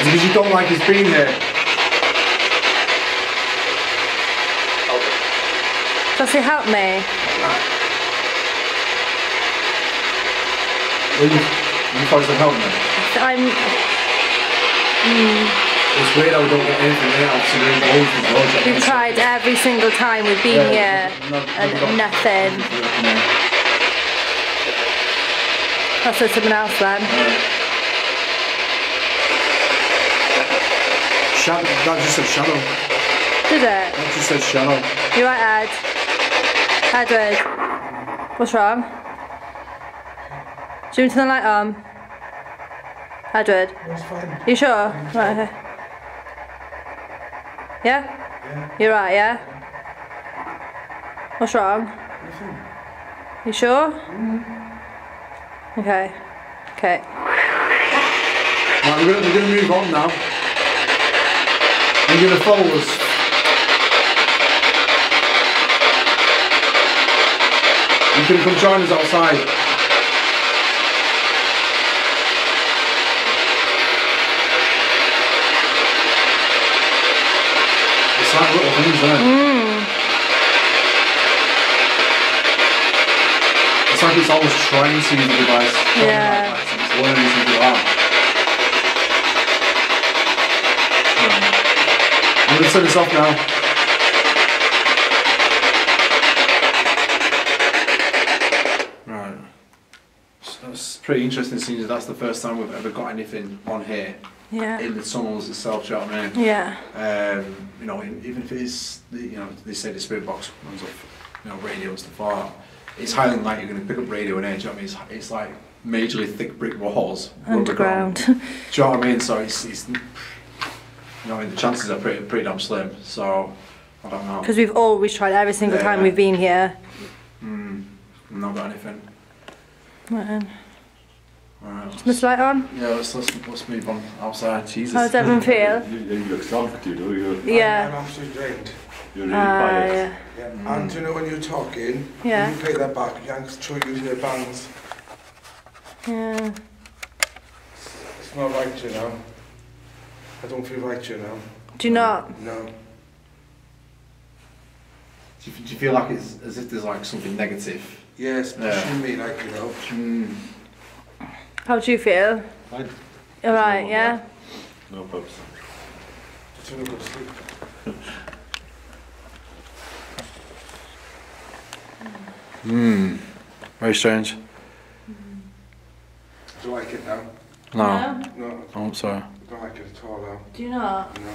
[SPEAKER 3] Is it because you don't like us being here?
[SPEAKER 2] Does it help me?
[SPEAKER 3] Will you, will you help me?
[SPEAKER 2] I'm. Hmm.
[SPEAKER 3] It's weird how we don't get anything here. Obviously, we're involved in the project.
[SPEAKER 2] We've tried every single time we've been here, and nothing. That's for someone else then.
[SPEAKER 3] Shadow. That just said shadow.
[SPEAKER 2] Did it?
[SPEAKER 3] That just said shadow.
[SPEAKER 2] You right, Ed? Edward. What's wrong? Do you want to turn the light on? Edward.
[SPEAKER 1] It's fine.
[SPEAKER 2] You sure? Right, okay. Yeah? You're right, yeah? What's wrong? You sure? Okay. Okay.
[SPEAKER 3] Right, we're gonna, we're gonna move on now. You're gonna follow us. You can come join us outside. Things, isn't it? It's like it's always trying to use the device.
[SPEAKER 2] Yeah.
[SPEAKER 3] Like, it's learning to do that. Right. I'm gonna turn this off now. Right. So it's pretty interesting seeing that that's the first time we've ever got anything on here
[SPEAKER 2] Yeah.
[SPEAKER 3] in the tunnels itself, do you know what I mean?
[SPEAKER 2] Yeah.
[SPEAKER 3] Um, you know, even if it is, you know, they say the spirit box runs off, you know, radio and stuff like that. It's highly unlikely you're going to pick up radio and air, do you know what I mean? It's, it's like majorly thick brick walls.
[SPEAKER 2] Underground.
[SPEAKER 3] Do you know what I mean? So it's, it's you know, I mean, the chances are pretty, pretty damn slim. So, I don't know.
[SPEAKER 2] Because we've always tried every single time we've been here.
[SPEAKER 3] Mm, not got anything.
[SPEAKER 2] Right then.
[SPEAKER 3] Alright,
[SPEAKER 2] Is this light on?
[SPEAKER 3] yeah, let's, let's, let's move on outside. Jesus.
[SPEAKER 2] How does everyone [LAUGHS] feel?
[SPEAKER 4] You, you look soft, you do. You,
[SPEAKER 1] I'm
[SPEAKER 2] Yeah.
[SPEAKER 1] absolutely drained.
[SPEAKER 4] You're really
[SPEAKER 2] Ah,
[SPEAKER 4] quiet.
[SPEAKER 2] yeah.
[SPEAKER 1] Yeah. And you know when you're talking,
[SPEAKER 2] Yeah.
[SPEAKER 1] when you play that back, you can show you the bands.
[SPEAKER 2] Yeah.
[SPEAKER 1] It's not right, you know. I don't feel right, you know.
[SPEAKER 2] Do you not?
[SPEAKER 1] No.
[SPEAKER 3] Do you, do you feel like it's as if there's like something negative?
[SPEAKER 1] Yes, pushing
[SPEAKER 3] Yeah.
[SPEAKER 1] me like, you know.
[SPEAKER 3] Mm.
[SPEAKER 2] How do you feel?
[SPEAKER 4] Fine.
[SPEAKER 2] Alright, yeah?
[SPEAKER 4] No problems.
[SPEAKER 1] Just want to go to sleep. [LAUGHS]
[SPEAKER 3] Hmm. Very strange.
[SPEAKER 1] Do you like it now?
[SPEAKER 3] No.
[SPEAKER 1] No,
[SPEAKER 3] Oh, sorry.
[SPEAKER 1] I don't like it at all now.
[SPEAKER 2] Do you not?
[SPEAKER 1] No.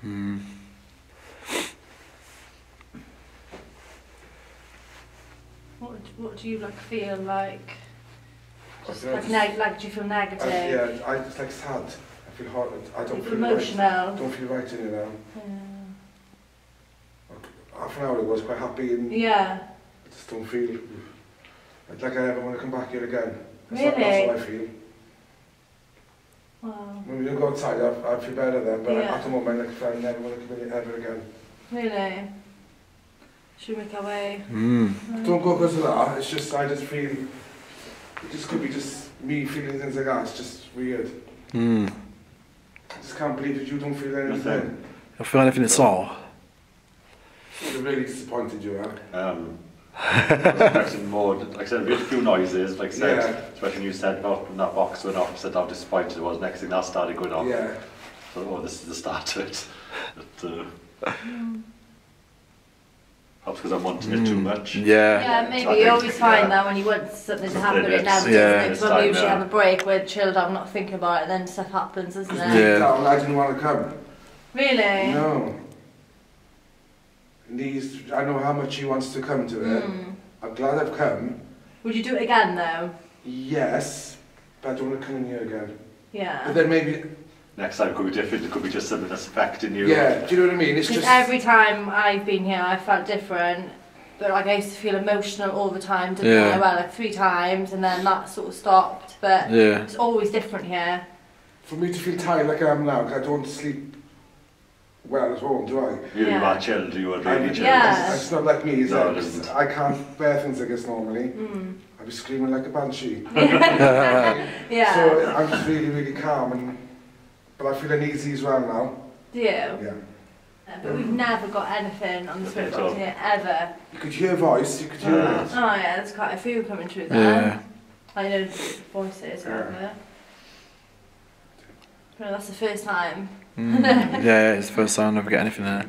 [SPEAKER 3] Hmm.
[SPEAKER 2] What, what do you like feel like? Just like,
[SPEAKER 1] know,
[SPEAKER 2] neg- like do you feel
[SPEAKER 1] I,
[SPEAKER 2] negative?
[SPEAKER 1] yeah, I it's like sad. I feel hot. I don't
[SPEAKER 2] You
[SPEAKER 1] feel
[SPEAKER 2] feel
[SPEAKER 1] right.
[SPEAKER 2] emotional?
[SPEAKER 1] Don't feel right in it now.
[SPEAKER 2] Yeah.
[SPEAKER 1] Half an hour ago I was quite happy and
[SPEAKER 2] Yeah.
[SPEAKER 1] I just don't feel like I ever want to come back here again. That's,
[SPEAKER 2] Really?
[SPEAKER 1] that's what I feel.
[SPEAKER 2] Wow.
[SPEAKER 1] When we go outside, I, I feel better then, but
[SPEAKER 2] Yeah.
[SPEAKER 1] at the moment, like, I never want to come in here ever again.
[SPEAKER 2] Really? Should we make our way?
[SPEAKER 3] Hmm.
[SPEAKER 1] Don't go because of that, it's just, I just feel, it just could be just me feeling things like that, it's just weird.
[SPEAKER 3] Hmm.
[SPEAKER 1] I can't believe that you don't feel anything.
[SPEAKER 4] Nothing.
[SPEAKER 3] You feel anything at all?
[SPEAKER 1] I'm really disappointed you are.
[SPEAKER 4] Um, I was expecting more, like I said, we had a few noises, like I said,
[SPEAKER 1] Yeah.
[SPEAKER 4] especially when you said about when that box went off, I said how disappointed it was. Next thing that started going off.
[SPEAKER 1] Yeah.
[SPEAKER 4] So, oh, this is the start of it. But, uh, perhaps because I'm wanting it too much.
[SPEAKER 3] Yeah.
[SPEAKER 2] Yeah, maybe you always find
[SPEAKER 4] yeah.
[SPEAKER 2] that when you want something to
[SPEAKER 4] Something
[SPEAKER 2] happen, it
[SPEAKER 4] that's-
[SPEAKER 2] never
[SPEAKER 3] Yeah.
[SPEAKER 2] does.
[SPEAKER 4] It's
[SPEAKER 2] Because when we
[SPEAKER 4] time,
[SPEAKER 2] usually
[SPEAKER 4] yeah.
[SPEAKER 2] have a break, we're chilled out, not thinking about it, then stuff happens, isn't it?
[SPEAKER 3] Yeah.
[SPEAKER 1] Down, I didn't want to come.
[SPEAKER 2] Really?
[SPEAKER 1] No. And he's, I know how much he wants to come to it.
[SPEAKER 2] Mm.
[SPEAKER 1] I'm glad I've come.
[SPEAKER 2] Would you do it again though?
[SPEAKER 1] Yes, but I don't want to come in here again.
[SPEAKER 2] Yeah.
[SPEAKER 1] But then maybe,
[SPEAKER 4] Next time it could be different. It could be just something that's affecting you.
[SPEAKER 1] yeah, do you know what I mean? It's just,
[SPEAKER 2] every time I've been here, I felt different. But like I used to feel emotional all the time, didn't
[SPEAKER 3] Yeah.
[SPEAKER 2] I? Well, like three times, and then that sort of stopped. But
[SPEAKER 3] Yeah.
[SPEAKER 2] it's always different here.
[SPEAKER 1] for me to feel tired like I am now, 'cause I don't sleep well at home, do I?
[SPEAKER 4] You, you
[SPEAKER 2] Yeah.
[SPEAKER 4] are chilled. You are
[SPEAKER 1] I'm-
[SPEAKER 4] really chilled.
[SPEAKER 2] Yeah.
[SPEAKER 1] It's, it's not like me, is
[SPEAKER 4] No,
[SPEAKER 1] it?
[SPEAKER 4] it
[SPEAKER 1] 'Cause
[SPEAKER 4] isn't.
[SPEAKER 1] I can't bear things like this normally.
[SPEAKER 2] Mm.
[SPEAKER 1] I'd be screaming like a banshee. [LAUGHS] [LAUGHS] [LAUGHS]
[SPEAKER 2] Yeah.
[SPEAKER 1] So I'm just really, really calm, and but I feel uneasy as well now.
[SPEAKER 2] Do you?
[SPEAKER 1] Yeah.
[SPEAKER 2] But we've never got anything on the spirit box here, ever.
[SPEAKER 1] You could hear a voice, you could hear
[SPEAKER 4] Ah.
[SPEAKER 1] it.
[SPEAKER 2] Oh yeah, there's quite a few coming through there.
[SPEAKER 3] Yeah.
[SPEAKER 2] I know voices,
[SPEAKER 1] Yeah.
[SPEAKER 2] whatever. No, that's the first time.
[SPEAKER 3] Mm. yeah, [LAUGHS] yeah, it's the first time I've ever get anything there.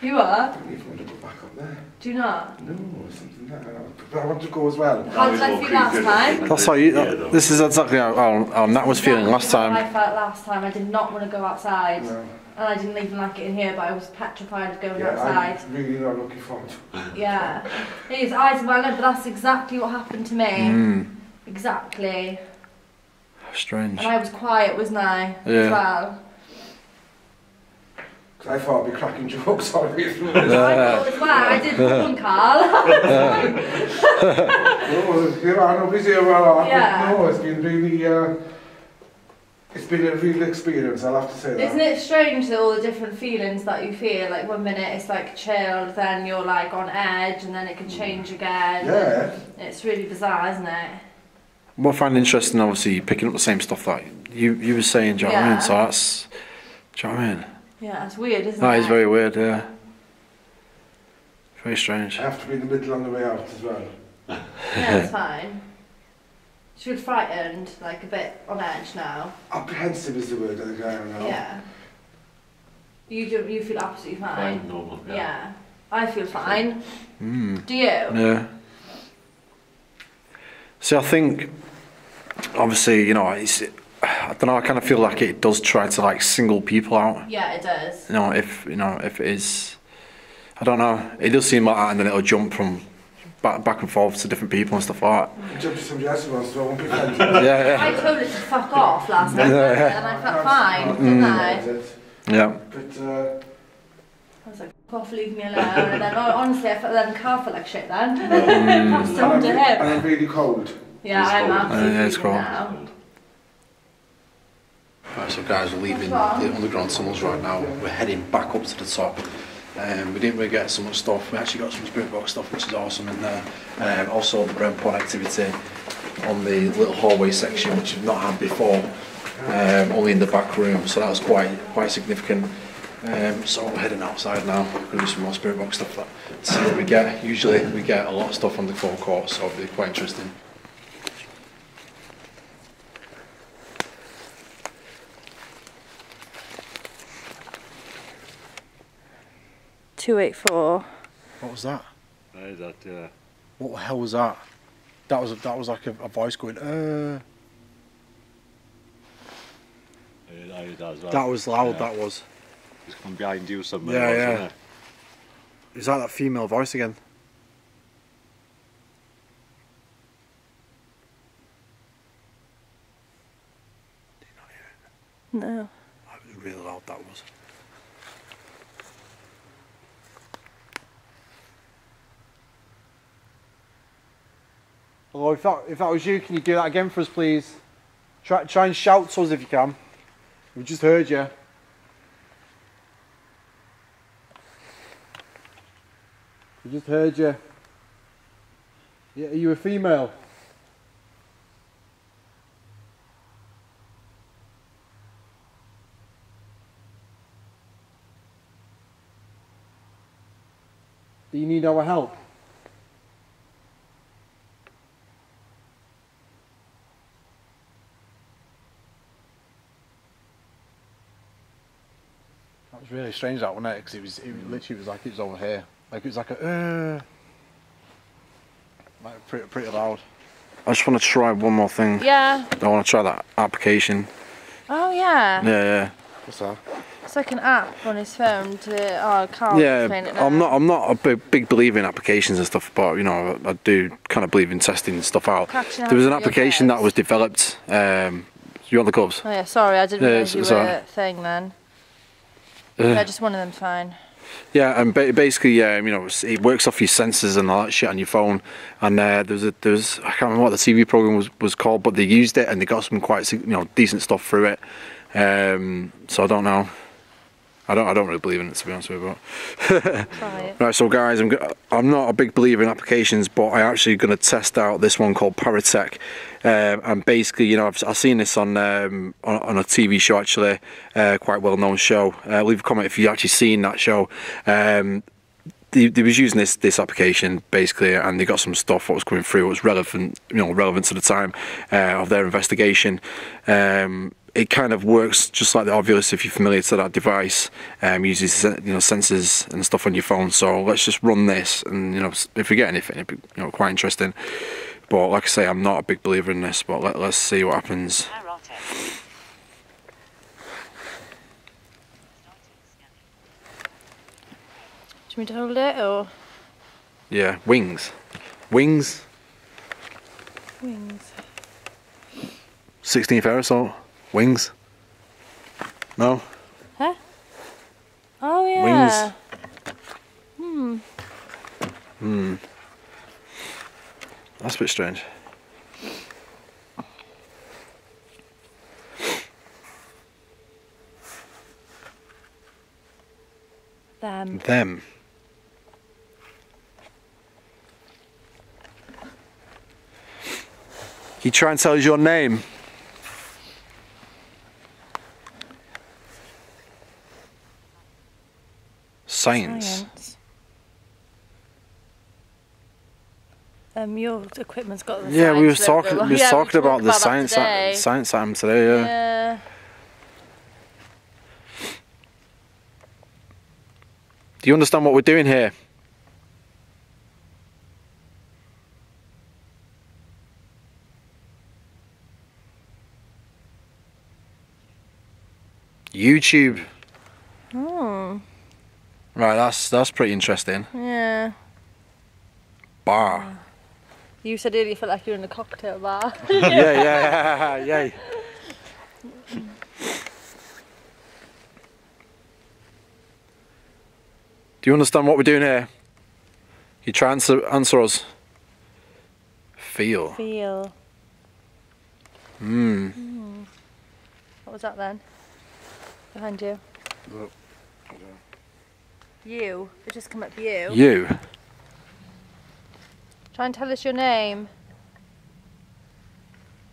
[SPEAKER 1] Go back up there.
[SPEAKER 2] You are?
[SPEAKER 1] I don't even want to go back up there.
[SPEAKER 2] Do you not?
[SPEAKER 1] No, something there. But I want to go as well.
[SPEAKER 2] How did I feel last time?
[SPEAKER 3] That's how you. This is exactly how, how, how Nat was feeling last time.
[SPEAKER 2] I felt last time. I did not want to go outside.
[SPEAKER 1] No.
[SPEAKER 2] And I didn't even like it in here, but I was petrified of going
[SPEAKER 1] Yeah,
[SPEAKER 2] outside.
[SPEAKER 1] I'm really not looking forward to
[SPEAKER 2] Yeah. His eyes were but that's exactly what happened to me.
[SPEAKER 3] Mm.
[SPEAKER 2] Exactly.
[SPEAKER 3] How strange.
[SPEAKER 2] And I was quiet, wasn't I?
[SPEAKER 3] Yeah.
[SPEAKER 2] As well.
[SPEAKER 1] 'Cause I thought I'd be cracking [LAUGHS] jokes on me through [LAUGHS]
[SPEAKER 2] I
[SPEAKER 1] this.
[SPEAKER 2] well. I did [LAUGHS] warn Carl.
[SPEAKER 1] No, you know, I know busy about it.
[SPEAKER 2] Yeah.
[SPEAKER 1] No, it's been really, uh, it's been a real experience, I'll have to say that.
[SPEAKER 2] Isn't it strange that all the different feelings that you feel? Like one minute it's like chilled, then you're like on edge, and then it can change again.
[SPEAKER 1] Yeah.
[SPEAKER 2] It's really bizarre, isn't it?
[SPEAKER 3] What I find interesting, obviously, picking up the same stuff that you you were saying. Do you know what I mean? So that's. Do you know what I mean?
[SPEAKER 2] Yeah, it's weird, isn't
[SPEAKER 3] That
[SPEAKER 2] it?
[SPEAKER 3] is very weird. Yeah. Very strange.
[SPEAKER 1] I have to be in the middle on the way out as well.
[SPEAKER 2] Yeah, it's [LAUGHS] fine. She was frightened, like a bit on edge now.
[SPEAKER 1] Apprehensive is the word I think I am now.
[SPEAKER 2] Yeah. You do, you feel absolutely fine.
[SPEAKER 4] Fine, normal.
[SPEAKER 2] Yeah.
[SPEAKER 4] Yeah.
[SPEAKER 2] I feel fine.
[SPEAKER 3] Mm.
[SPEAKER 2] Do you?
[SPEAKER 3] Yeah. See, I think, obviously, you know, it's, I don't know. I kind of feel like it does try to like single people out.
[SPEAKER 2] Yeah, it does.
[SPEAKER 3] You know, if you know, if it is, I don't know. It does seem like that, and then it'll jump from back back and forth to different people and stuff like
[SPEAKER 1] You jump to somebody else who wants to, I won't be friends. [LAUGHS]
[SPEAKER 3] that. Yeah,
[SPEAKER 2] I told it to fuck off last night, and I felt fine, didn't I?
[SPEAKER 1] Mm.
[SPEAKER 3] yeah, yeah.
[SPEAKER 1] But, uh,
[SPEAKER 2] I was like, fuck off, leave me alone. And then, oh, honestly, I felt then Carl felt like shit then.
[SPEAKER 3] Mm. [LAUGHS]
[SPEAKER 2] Passed
[SPEAKER 1] and
[SPEAKER 2] on
[SPEAKER 1] I'm,
[SPEAKER 2] to
[SPEAKER 1] and
[SPEAKER 2] him.
[SPEAKER 1] I'm really cold.
[SPEAKER 2] Yeah,
[SPEAKER 4] It's
[SPEAKER 2] I'm
[SPEAKER 4] cold.
[SPEAKER 2] absolutely
[SPEAKER 3] Yeah, it's cold.
[SPEAKER 2] now.
[SPEAKER 3] Right, so guys, we're leaving the underground tunnels right now. We're heading back up to the top. Um, we didn't really get so much stuff. We actually got some Spirit Box stuff, which is awesome in there. Um, also, the REM pod activity on the little hallway section, which we've not had before, um, only in the back room. So that was quite quite significant. Um, so we're heading outside now. We're going to do some more Spirit Box stuff. That, see what we get. Usually, we get a lot of stuff on the forecourt, so it'll be quite interesting.
[SPEAKER 2] Two eight four.
[SPEAKER 3] What was that?
[SPEAKER 4] Right, that, yeah.
[SPEAKER 3] What the hell was that? That was that was like a, a voice going. Uh.
[SPEAKER 4] Yeah, I did well.
[SPEAKER 3] That was loud.
[SPEAKER 4] Yeah.
[SPEAKER 3] That was.
[SPEAKER 4] He's from behind you somewhere.
[SPEAKER 3] Yeah,
[SPEAKER 4] wasn't
[SPEAKER 3] yeah.
[SPEAKER 4] it?
[SPEAKER 3] Is that that female voice again?
[SPEAKER 2] No.
[SPEAKER 3] That was really loud. That was. If that if that was you, can you do that again for us, please? Try try and shout to us if you can. We just heard you. We just heard you. Yeah, are you a female? Do you need our help? That was really strange, that wasn't? Because it was, it was literally was like it was over here, like it was like a, uh, like pretty, pretty loud. I just want to try one more thing.
[SPEAKER 2] Yeah.
[SPEAKER 3] I want to try that application.
[SPEAKER 2] Oh yeah.
[SPEAKER 3] Yeah, yeah. What's that?
[SPEAKER 2] It's like an app on his phone to. Oh, Carl.
[SPEAKER 3] yeah,
[SPEAKER 2] it now.
[SPEAKER 3] I'm not. I'm not a big, big believer in applications and stuff, but you know, I, I do kind of believe in testing stuff out.
[SPEAKER 2] Catching
[SPEAKER 3] There was an application that was developed. Um, you want the gloves?
[SPEAKER 2] Oh yeah, sorry, I didn't
[SPEAKER 3] Yeah,
[SPEAKER 2] realise you were
[SPEAKER 3] alright.
[SPEAKER 2] a thing then. Yeah, just one of them's fine.
[SPEAKER 3] Yeah, and ba- basically, yeah, you know, it works off your sensors and all that shit on your phone. And uh, there was a, there was I can't remember what the TV program was, was called, but they used it and they got some quite you know decent stuff through it. Um, so I don't know. I don't I don't really believe in it to be honest with you. But. [LAUGHS] Right, so guys, I'm I'm not a big believer in applications, but I'm actually going to test out this one called Paratek, um, and basically, you know, I've, I've seen this on, um, on on a TV show actually, uh, quite well known show. Uh, leave a comment if you've actually seen that show. Um, they, they was using this this application basically, and they got some stuff that was coming through. It was relevant, you know, relevant to the time uh, of their investigation. Um, it kind of works just like the Ovilus if you're familiar to that device. Um, uses you know sensors and stuff on your phone. So let's just run this, and you know, if we get anything, it'd be you know quite interesting. But like I say, I'm not a big believer in this. But let, let's see what happens.
[SPEAKER 2] Do you want me to hold it or
[SPEAKER 3] Yeah, wings, wings.
[SPEAKER 2] wings?
[SPEAKER 3] 16th air assault. Wings. No. Huh?
[SPEAKER 2] Oh yeah. Wings. Hmm. Hmm.
[SPEAKER 3] That's a bit strange.
[SPEAKER 2] Them.
[SPEAKER 3] Them. You try and tell us your name. Science.
[SPEAKER 2] Science. Um, your equipment's got the
[SPEAKER 3] Yeah, we were talking. We were
[SPEAKER 2] Yeah,
[SPEAKER 3] talking about
[SPEAKER 2] talked
[SPEAKER 3] the science
[SPEAKER 2] today.
[SPEAKER 3] science item today. Yeah.
[SPEAKER 2] Yeah.
[SPEAKER 3] Do you understand what we're doing here? YouTube. Right, that's that's pretty interesting.
[SPEAKER 2] yeah.
[SPEAKER 3] Bar.
[SPEAKER 2] You said earlier you felt like you were in a cocktail bar. [LAUGHS] [LAUGHS]
[SPEAKER 3] yeah, yeah, yeah. yeah. Do you understand what we're doing here? You try and answer, answer us. Feel.
[SPEAKER 2] Feel.
[SPEAKER 3] Hmm.
[SPEAKER 2] What was that then? Behind you.
[SPEAKER 1] Look.
[SPEAKER 2] You. It just come up you.
[SPEAKER 3] You.
[SPEAKER 2] Try and tell us your name.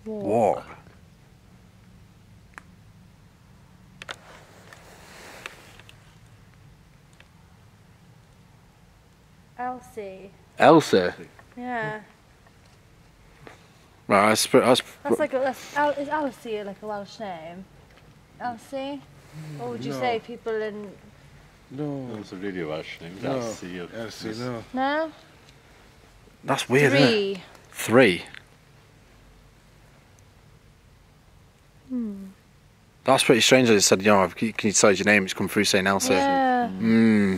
[SPEAKER 3] Walk.
[SPEAKER 2] Elsie.
[SPEAKER 3] Elsie.
[SPEAKER 2] Yeah.
[SPEAKER 3] Right, that's, pre- that's
[SPEAKER 2] That's like a, that's, Al, is Elsie like a Welsh name? Elsie? Or would you
[SPEAKER 1] No.
[SPEAKER 2] say people in
[SPEAKER 1] No.
[SPEAKER 4] That was a really Welsh name.
[SPEAKER 1] No.
[SPEAKER 4] Elsie. or-
[SPEAKER 1] Elsie, no.
[SPEAKER 2] no?
[SPEAKER 3] that's weird. Isn't it?
[SPEAKER 2] Three.
[SPEAKER 3] Three.
[SPEAKER 2] Hmm.
[SPEAKER 3] That's pretty strange. They said, you know, can you can you tell us your name? It's come through saying Elsie.
[SPEAKER 2] Yeah.
[SPEAKER 3] Hmm.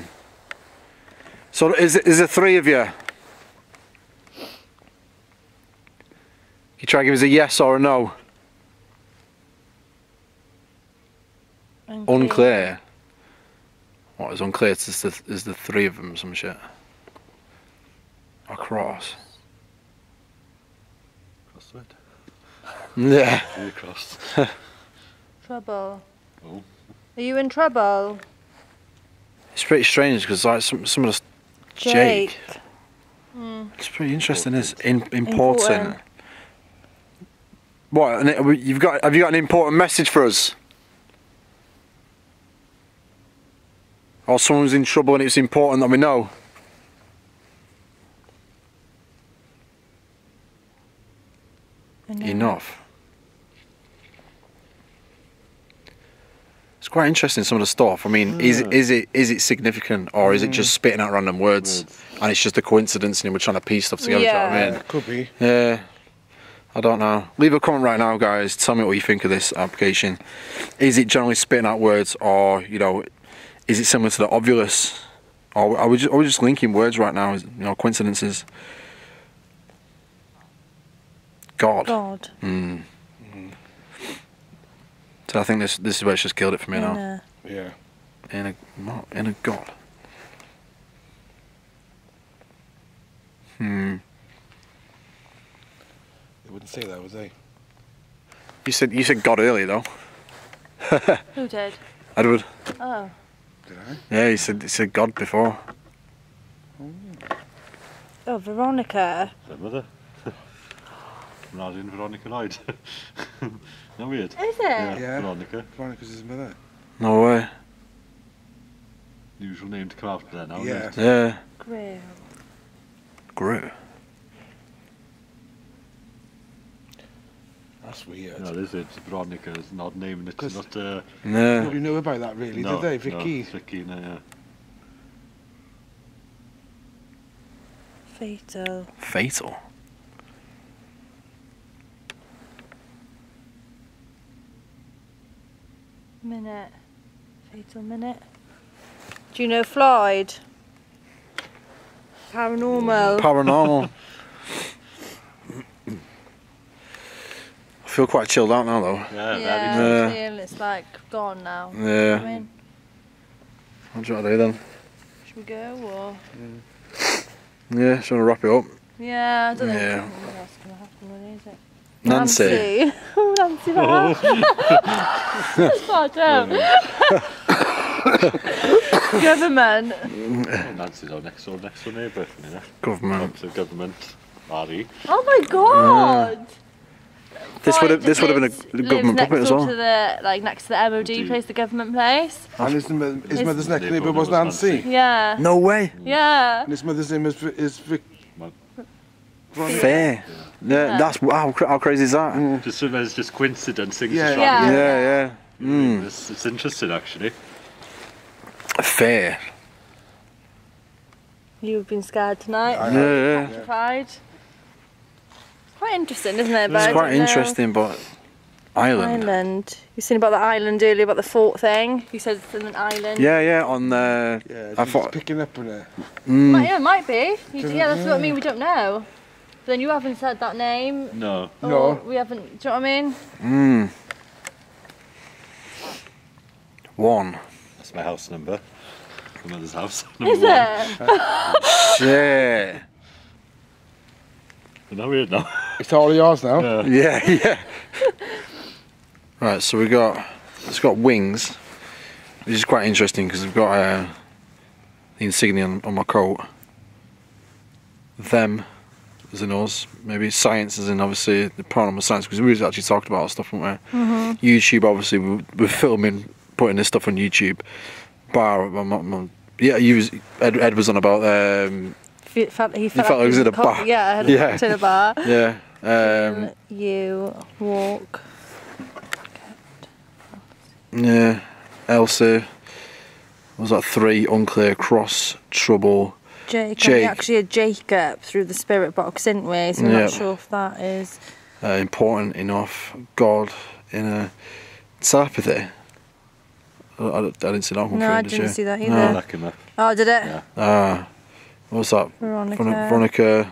[SPEAKER 3] So is it, is there three of you? You try to give us a yes or a no. Unclear. What is unclear? Is the is the three of them some shit? Across.
[SPEAKER 4] Across the Crossword.
[SPEAKER 3] Yeah.
[SPEAKER 4] Three across. [LAUGHS]
[SPEAKER 2] Trouble.
[SPEAKER 4] Oh.
[SPEAKER 2] Are you in trouble?
[SPEAKER 3] It's pretty strange because like some some of the Jake. Hmm. It's pretty interesting. Is in, important.
[SPEAKER 2] Important.
[SPEAKER 3] What? and You've got? Have you got an important message for us? Or someone's in trouble and it's important that we know. Enough. It's quite interesting some of the stuff. I mean, is it hmm. is it is it significant or is it just hmm. spitting out random words and it's just a coincidence and we're trying to piece stuff together? do you know what I
[SPEAKER 2] Yeah.
[SPEAKER 3] mean?
[SPEAKER 1] Could be.
[SPEAKER 3] Yeah. I don't know. Leave a comment right now, guys. Tell me what you think of this application. Is it generally spitting out words, or you know, is it similar to the Ovilus, or are we just, are we just linking words right now? Is, you know, coincidences. God.
[SPEAKER 2] God.
[SPEAKER 3] Mm. So I think this this is where it's just killed it for me now.
[SPEAKER 2] Inner.
[SPEAKER 1] Yeah.
[SPEAKER 3] In a what? in a God. Hmm.
[SPEAKER 1] They wouldn't say that, would they?
[SPEAKER 3] You said you said God earlier though.
[SPEAKER 2] Who did?
[SPEAKER 3] Edward.
[SPEAKER 2] Oh.
[SPEAKER 1] Did I?
[SPEAKER 3] Yeah, he said he said God before.
[SPEAKER 2] Oh, Veronica.
[SPEAKER 4] Is that mother? [LAUGHS] Imagine Veronica Lloyd. [LAUGHS] Not weird.
[SPEAKER 2] Is it?
[SPEAKER 4] Yeah,
[SPEAKER 1] Yeah.
[SPEAKER 4] Veronica.
[SPEAKER 1] Veronica's his mother.
[SPEAKER 3] No way.
[SPEAKER 4] Usual name to come after that now.
[SPEAKER 1] Yeah.
[SPEAKER 4] Isn't it?
[SPEAKER 3] Yeah.
[SPEAKER 2] Grill.
[SPEAKER 3] Gru.
[SPEAKER 1] That's weird.
[SPEAKER 4] No, this is Veronica. It's not name. It's
[SPEAKER 1] 'Cause-
[SPEAKER 4] not. Uh,
[SPEAKER 3] Yeah.
[SPEAKER 1] Nobody knew about that really,
[SPEAKER 4] no,
[SPEAKER 1] did they?
[SPEAKER 4] no,
[SPEAKER 1] Vicky.
[SPEAKER 4] Vicky, no, yeah.
[SPEAKER 2] Fatal.
[SPEAKER 3] Fatal.
[SPEAKER 2] Minute. Fatal minute. Do you know Floyd? Paranormal.
[SPEAKER 3] Paranormal. [LAUGHS] I feel quite chilled out now though.
[SPEAKER 4] Yeah,
[SPEAKER 2] Yeah,
[SPEAKER 4] very
[SPEAKER 3] Yeah.
[SPEAKER 2] I feel it's like gone now. I
[SPEAKER 3] Yeah.
[SPEAKER 2] mean,
[SPEAKER 3] What do you want to do then?
[SPEAKER 2] should we go or?
[SPEAKER 3] Yeah, just want to wrap it up.
[SPEAKER 2] Yeah, I don't think
[SPEAKER 3] Yeah.
[SPEAKER 2] anything else is gonna happen, really, is it?
[SPEAKER 3] Nancy.
[SPEAKER 2] Nancy that. oh, damn. Government.
[SPEAKER 4] Oh, Nancy's our next door next door neighbour, you know.
[SPEAKER 3] Government.
[SPEAKER 4] Up to government. Larry.
[SPEAKER 2] Oh my god.
[SPEAKER 3] This would have this would have been a, a government
[SPEAKER 2] lives
[SPEAKER 3] puppet
[SPEAKER 2] next
[SPEAKER 3] as
[SPEAKER 2] door
[SPEAKER 3] well.
[SPEAKER 2] To the, like next to the MOD
[SPEAKER 4] MOD.
[SPEAKER 2] place, the government place.
[SPEAKER 1] And his, mo- his
[SPEAKER 2] His-
[SPEAKER 1] mother's next
[SPEAKER 4] Neighbour
[SPEAKER 1] neighbour was
[SPEAKER 4] was
[SPEAKER 1] Nancy.
[SPEAKER 4] Nancy.
[SPEAKER 2] Yeah.
[SPEAKER 3] No way.
[SPEAKER 2] Yeah.
[SPEAKER 1] And his mother's name is, Vi- is Vic.
[SPEAKER 3] Fair. Yeah, that's wow. cra- How crazy is that?
[SPEAKER 4] Just it's just coincidence. Things
[SPEAKER 1] Yeah.
[SPEAKER 4] just
[SPEAKER 2] Yeah.
[SPEAKER 4] happen.
[SPEAKER 3] Yeah, yeah. Mm.
[SPEAKER 4] It's, it's interesting actually.
[SPEAKER 3] Fair.
[SPEAKER 2] You've been scared tonight.
[SPEAKER 1] I-
[SPEAKER 3] Yeah, yeah.
[SPEAKER 2] Pride. Quite interesting, isn't it?
[SPEAKER 3] It's quite
[SPEAKER 2] don't know.
[SPEAKER 3] interesting, but island.
[SPEAKER 2] Island. You seen about the island earlier about the fort thing? You said it's in an island.
[SPEAKER 3] Yeah, yeah. On the.
[SPEAKER 1] Yeah,
[SPEAKER 3] I
[SPEAKER 1] it's
[SPEAKER 3] thought-
[SPEAKER 1] picking up on it.
[SPEAKER 3] Mm,
[SPEAKER 2] Might, yeah, it might be. You, yeah, that's what I mean. We don't know. But then you haven't said that name.
[SPEAKER 4] No.
[SPEAKER 1] No.
[SPEAKER 2] We haven't. Do you know what I mean?
[SPEAKER 3] mm. One.
[SPEAKER 4] That's my house number. My mother's house. [LAUGHS] Number
[SPEAKER 2] Is
[SPEAKER 4] one.
[SPEAKER 2] it?
[SPEAKER 3] Shit.
[SPEAKER 4] Isn't that weird now?
[SPEAKER 1] It's all yours now.
[SPEAKER 4] Yeah. [LAUGHS]
[SPEAKER 3] Yeah, yeah. right, so we got it's got wings, which is quite interesting because we've got uh, the insignia on, on my coat. Them, as in us, maybe science as in obviously the paranormal science because we actually talked about stuff, weren't we? YouTube, obviously, we, we're filming, putting this stuff on YouTube. Bar, I'm not- I'm- yeah, you was, Ed, Ed was on about um,
[SPEAKER 2] He felt, he felt,
[SPEAKER 3] felt like he was
[SPEAKER 2] he
[SPEAKER 3] in a bar.
[SPEAKER 2] Yeah,
[SPEAKER 3] Yeah.
[SPEAKER 2] yeah. in a bar. [LAUGHS]
[SPEAKER 3] yeah. Um,
[SPEAKER 2] you walk.
[SPEAKER 3] Yeah, Elsa was that three unclear cross trouble.
[SPEAKER 2] Jake.
[SPEAKER 3] Jake.
[SPEAKER 2] We actually had Jacob through the spirit box, didn't we? So I'm
[SPEAKER 3] Yeah.
[SPEAKER 2] not sure if that is.
[SPEAKER 3] Uh, important enough. God in a telepathy. I, I, I didn't see that one.
[SPEAKER 2] No,
[SPEAKER 3] through,
[SPEAKER 2] I
[SPEAKER 3] did
[SPEAKER 2] didn't
[SPEAKER 3] you?
[SPEAKER 2] see that
[SPEAKER 4] I
[SPEAKER 2] either.
[SPEAKER 4] like him up.
[SPEAKER 2] Oh, did it?
[SPEAKER 4] Yeah.
[SPEAKER 3] Ah, what was that?
[SPEAKER 2] Veronica.
[SPEAKER 3] Veronica.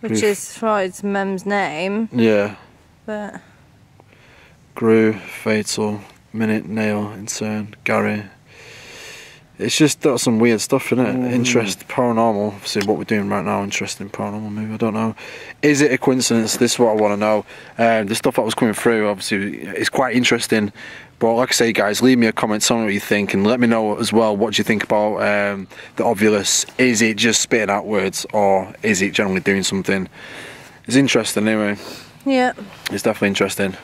[SPEAKER 2] Which is Freud's mum's name,
[SPEAKER 3] Yeah.
[SPEAKER 2] but
[SPEAKER 3] Grew, Fatal, Minute, Nail, Intern, Gary. It's just got some weird stuff in it. Interest, paranormal. Obviously, what we're doing right now, interesting paranormal movie. I don't know. Is it a coincidence? This is what I want to know. Um, the stuff that was coming through, obviously, is quite interesting. But like I say, guys, leave me a comment, tell me what you think, and let me know as well what do you think about um, the Ovilus. Is it just spitting out words, or is it generally doing something? It's interesting anyway.
[SPEAKER 2] yeah.
[SPEAKER 3] It's definitely interesting.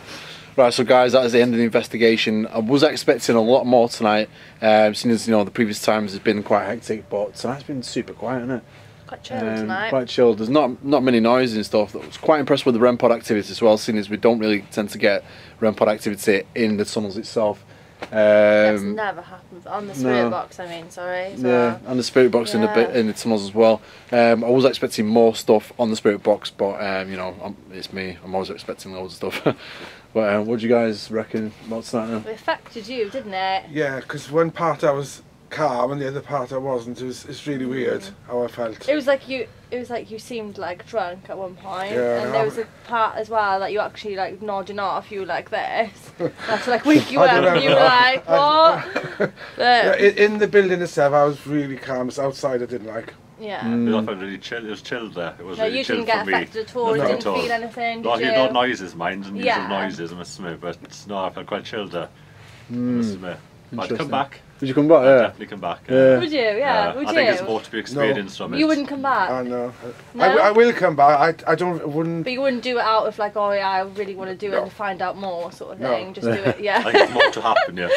[SPEAKER 3] Right, so guys, that is the end of the investigation. I was expecting a lot more tonight, um, seeing as you know the previous times has been quite hectic, but tonight's been super quiet, isn't it?
[SPEAKER 2] Quite chilled
[SPEAKER 3] Um,
[SPEAKER 2] tonight.
[SPEAKER 3] Quite chilled. There's not not many noises and stuff. I was quite impressed with the REM pod activity as well, seeing as we don't really tend to get REM pod activity in the tunnels itself.
[SPEAKER 2] That's
[SPEAKER 3] Um,
[SPEAKER 2] never happened on the spirit
[SPEAKER 3] no.
[SPEAKER 2] box. I mean, sorry. as
[SPEAKER 3] yeah, and the spirit box in the bit in the tunnels as well. Um, I was expecting more stuff on the spirit box, but um, you know, I'm, it's me. I'm always expecting loads of stuff. [LAUGHS] but um, what do you guys reckon about tonight? Then?
[SPEAKER 2] It affected you, didn't it?
[SPEAKER 1] Yeah, because one part I was calm and the other part I wasn't. It was, it's really weird how I felt.
[SPEAKER 2] It was like you. It was like you seemed like drunk at one point,
[SPEAKER 1] Yeah,
[SPEAKER 2] and there was a part as well that you actually like nodding off. You were like this. [LAUGHS] That's like wake you up.
[SPEAKER 1] don't
[SPEAKER 2] and You were
[SPEAKER 1] know.
[SPEAKER 2] like what? [LAUGHS]
[SPEAKER 1] Yeah,
[SPEAKER 2] But,
[SPEAKER 1] in, in the building itself, I was really calm. It's outside I didn't like.
[SPEAKER 2] Yeah.
[SPEAKER 3] Mm.
[SPEAKER 4] I felt really chill. It was chilled there. It was
[SPEAKER 2] No,
[SPEAKER 4] really
[SPEAKER 2] you
[SPEAKER 4] chilled
[SPEAKER 2] didn't get
[SPEAKER 4] for me.
[SPEAKER 2] affected at all. You
[SPEAKER 4] Nothing
[SPEAKER 2] didn't
[SPEAKER 4] at all.
[SPEAKER 2] feel anything,
[SPEAKER 4] No, I
[SPEAKER 2] did
[SPEAKER 4] hear
[SPEAKER 2] you?
[SPEAKER 4] no noises, mind, and
[SPEAKER 2] Yeah.
[SPEAKER 4] usual noises, I must admit, but no, I felt quite chilled there. I
[SPEAKER 3] Hmm.
[SPEAKER 4] must admit. I'd
[SPEAKER 3] Interesting.
[SPEAKER 4] come back.
[SPEAKER 3] Would you come back?
[SPEAKER 4] I'd
[SPEAKER 3] Yeah.
[SPEAKER 4] definitely come back.
[SPEAKER 3] Yeah.
[SPEAKER 2] Would you? Yeah. Would
[SPEAKER 4] I
[SPEAKER 2] you?
[SPEAKER 4] think there's more to be experienced from it.
[SPEAKER 2] You wouldn't come back.
[SPEAKER 1] I know.
[SPEAKER 2] No?
[SPEAKER 1] I, w- I will come back. I, I don't. I wouldn't.
[SPEAKER 2] But you wouldn't do it out of like, oh yeah, I really want to do it
[SPEAKER 1] No.
[SPEAKER 2] and find out more sort of
[SPEAKER 1] No.
[SPEAKER 2] thing. Just do it, [LAUGHS]
[SPEAKER 4] I
[SPEAKER 2] yeah.
[SPEAKER 4] think there's more to happen, yeah.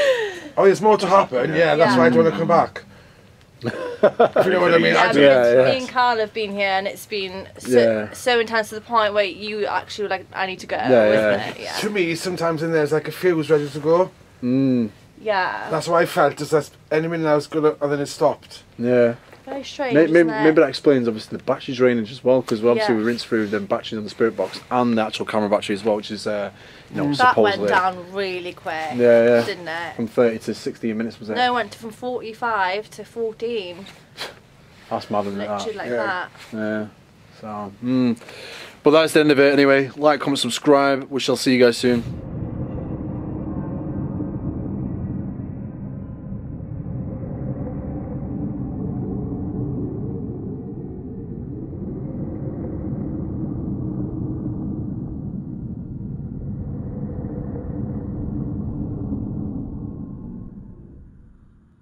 [SPEAKER 1] Oh, there's more to [LAUGHS] happen. Yeah, that's why I don't want to come back. If you know what I mean.
[SPEAKER 2] Yeah,
[SPEAKER 1] I
[SPEAKER 2] but
[SPEAKER 3] Yeah, yeah.
[SPEAKER 2] me and Carl have been here, and it's been so,
[SPEAKER 3] Yeah.
[SPEAKER 2] so intense to the point where you actually were like, I need to go,
[SPEAKER 3] Yeah, yeah.
[SPEAKER 2] Yeah.
[SPEAKER 1] To me, sometimes in there's like a fuse ready to go.
[SPEAKER 3] Mm,
[SPEAKER 2] Yeah.
[SPEAKER 1] That's what I felt. Is that any minute I was gonna, and then it stopped.
[SPEAKER 3] yeah.
[SPEAKER 2] Very strange.
[SPEAKER 3] Maybe, maybe,
[SPEAKER 2] isn't it?
[SPEAKER 3] maybe that explains obviously the battery drainage as well, because obviously
[SPEAKER 2] Yeah.
[SPEAKER 3] we rinsed through the batteries on the spirit box and the actual camera battery as well, which is uh, you know
[SPEAKER 2] that
[SPEAKER 3] supposedly
[SPEAKER 2] went down really quick.
[SPEAKER 3] Yeah, yeah.
[SPEAKER 2] Didn't it?
[SPEAKER 3] from 30 to 16 minutes was it?
[SPEAKER 2] No, it went from 45 to 14. [SIGHS]
[SPEAKER 3] That's mad, isn't it?
[SPEAKER 2] Literally
[SPEAKER 3] that?
[SPEAKER 2] like
[SPEAKER 1] Yeah.
[SPEAKER 2] that.
[SPEAKER 3] Yeah. So, mm. But that's the end of it anyway. Like, comment, subscribe. We shall see you guys soon.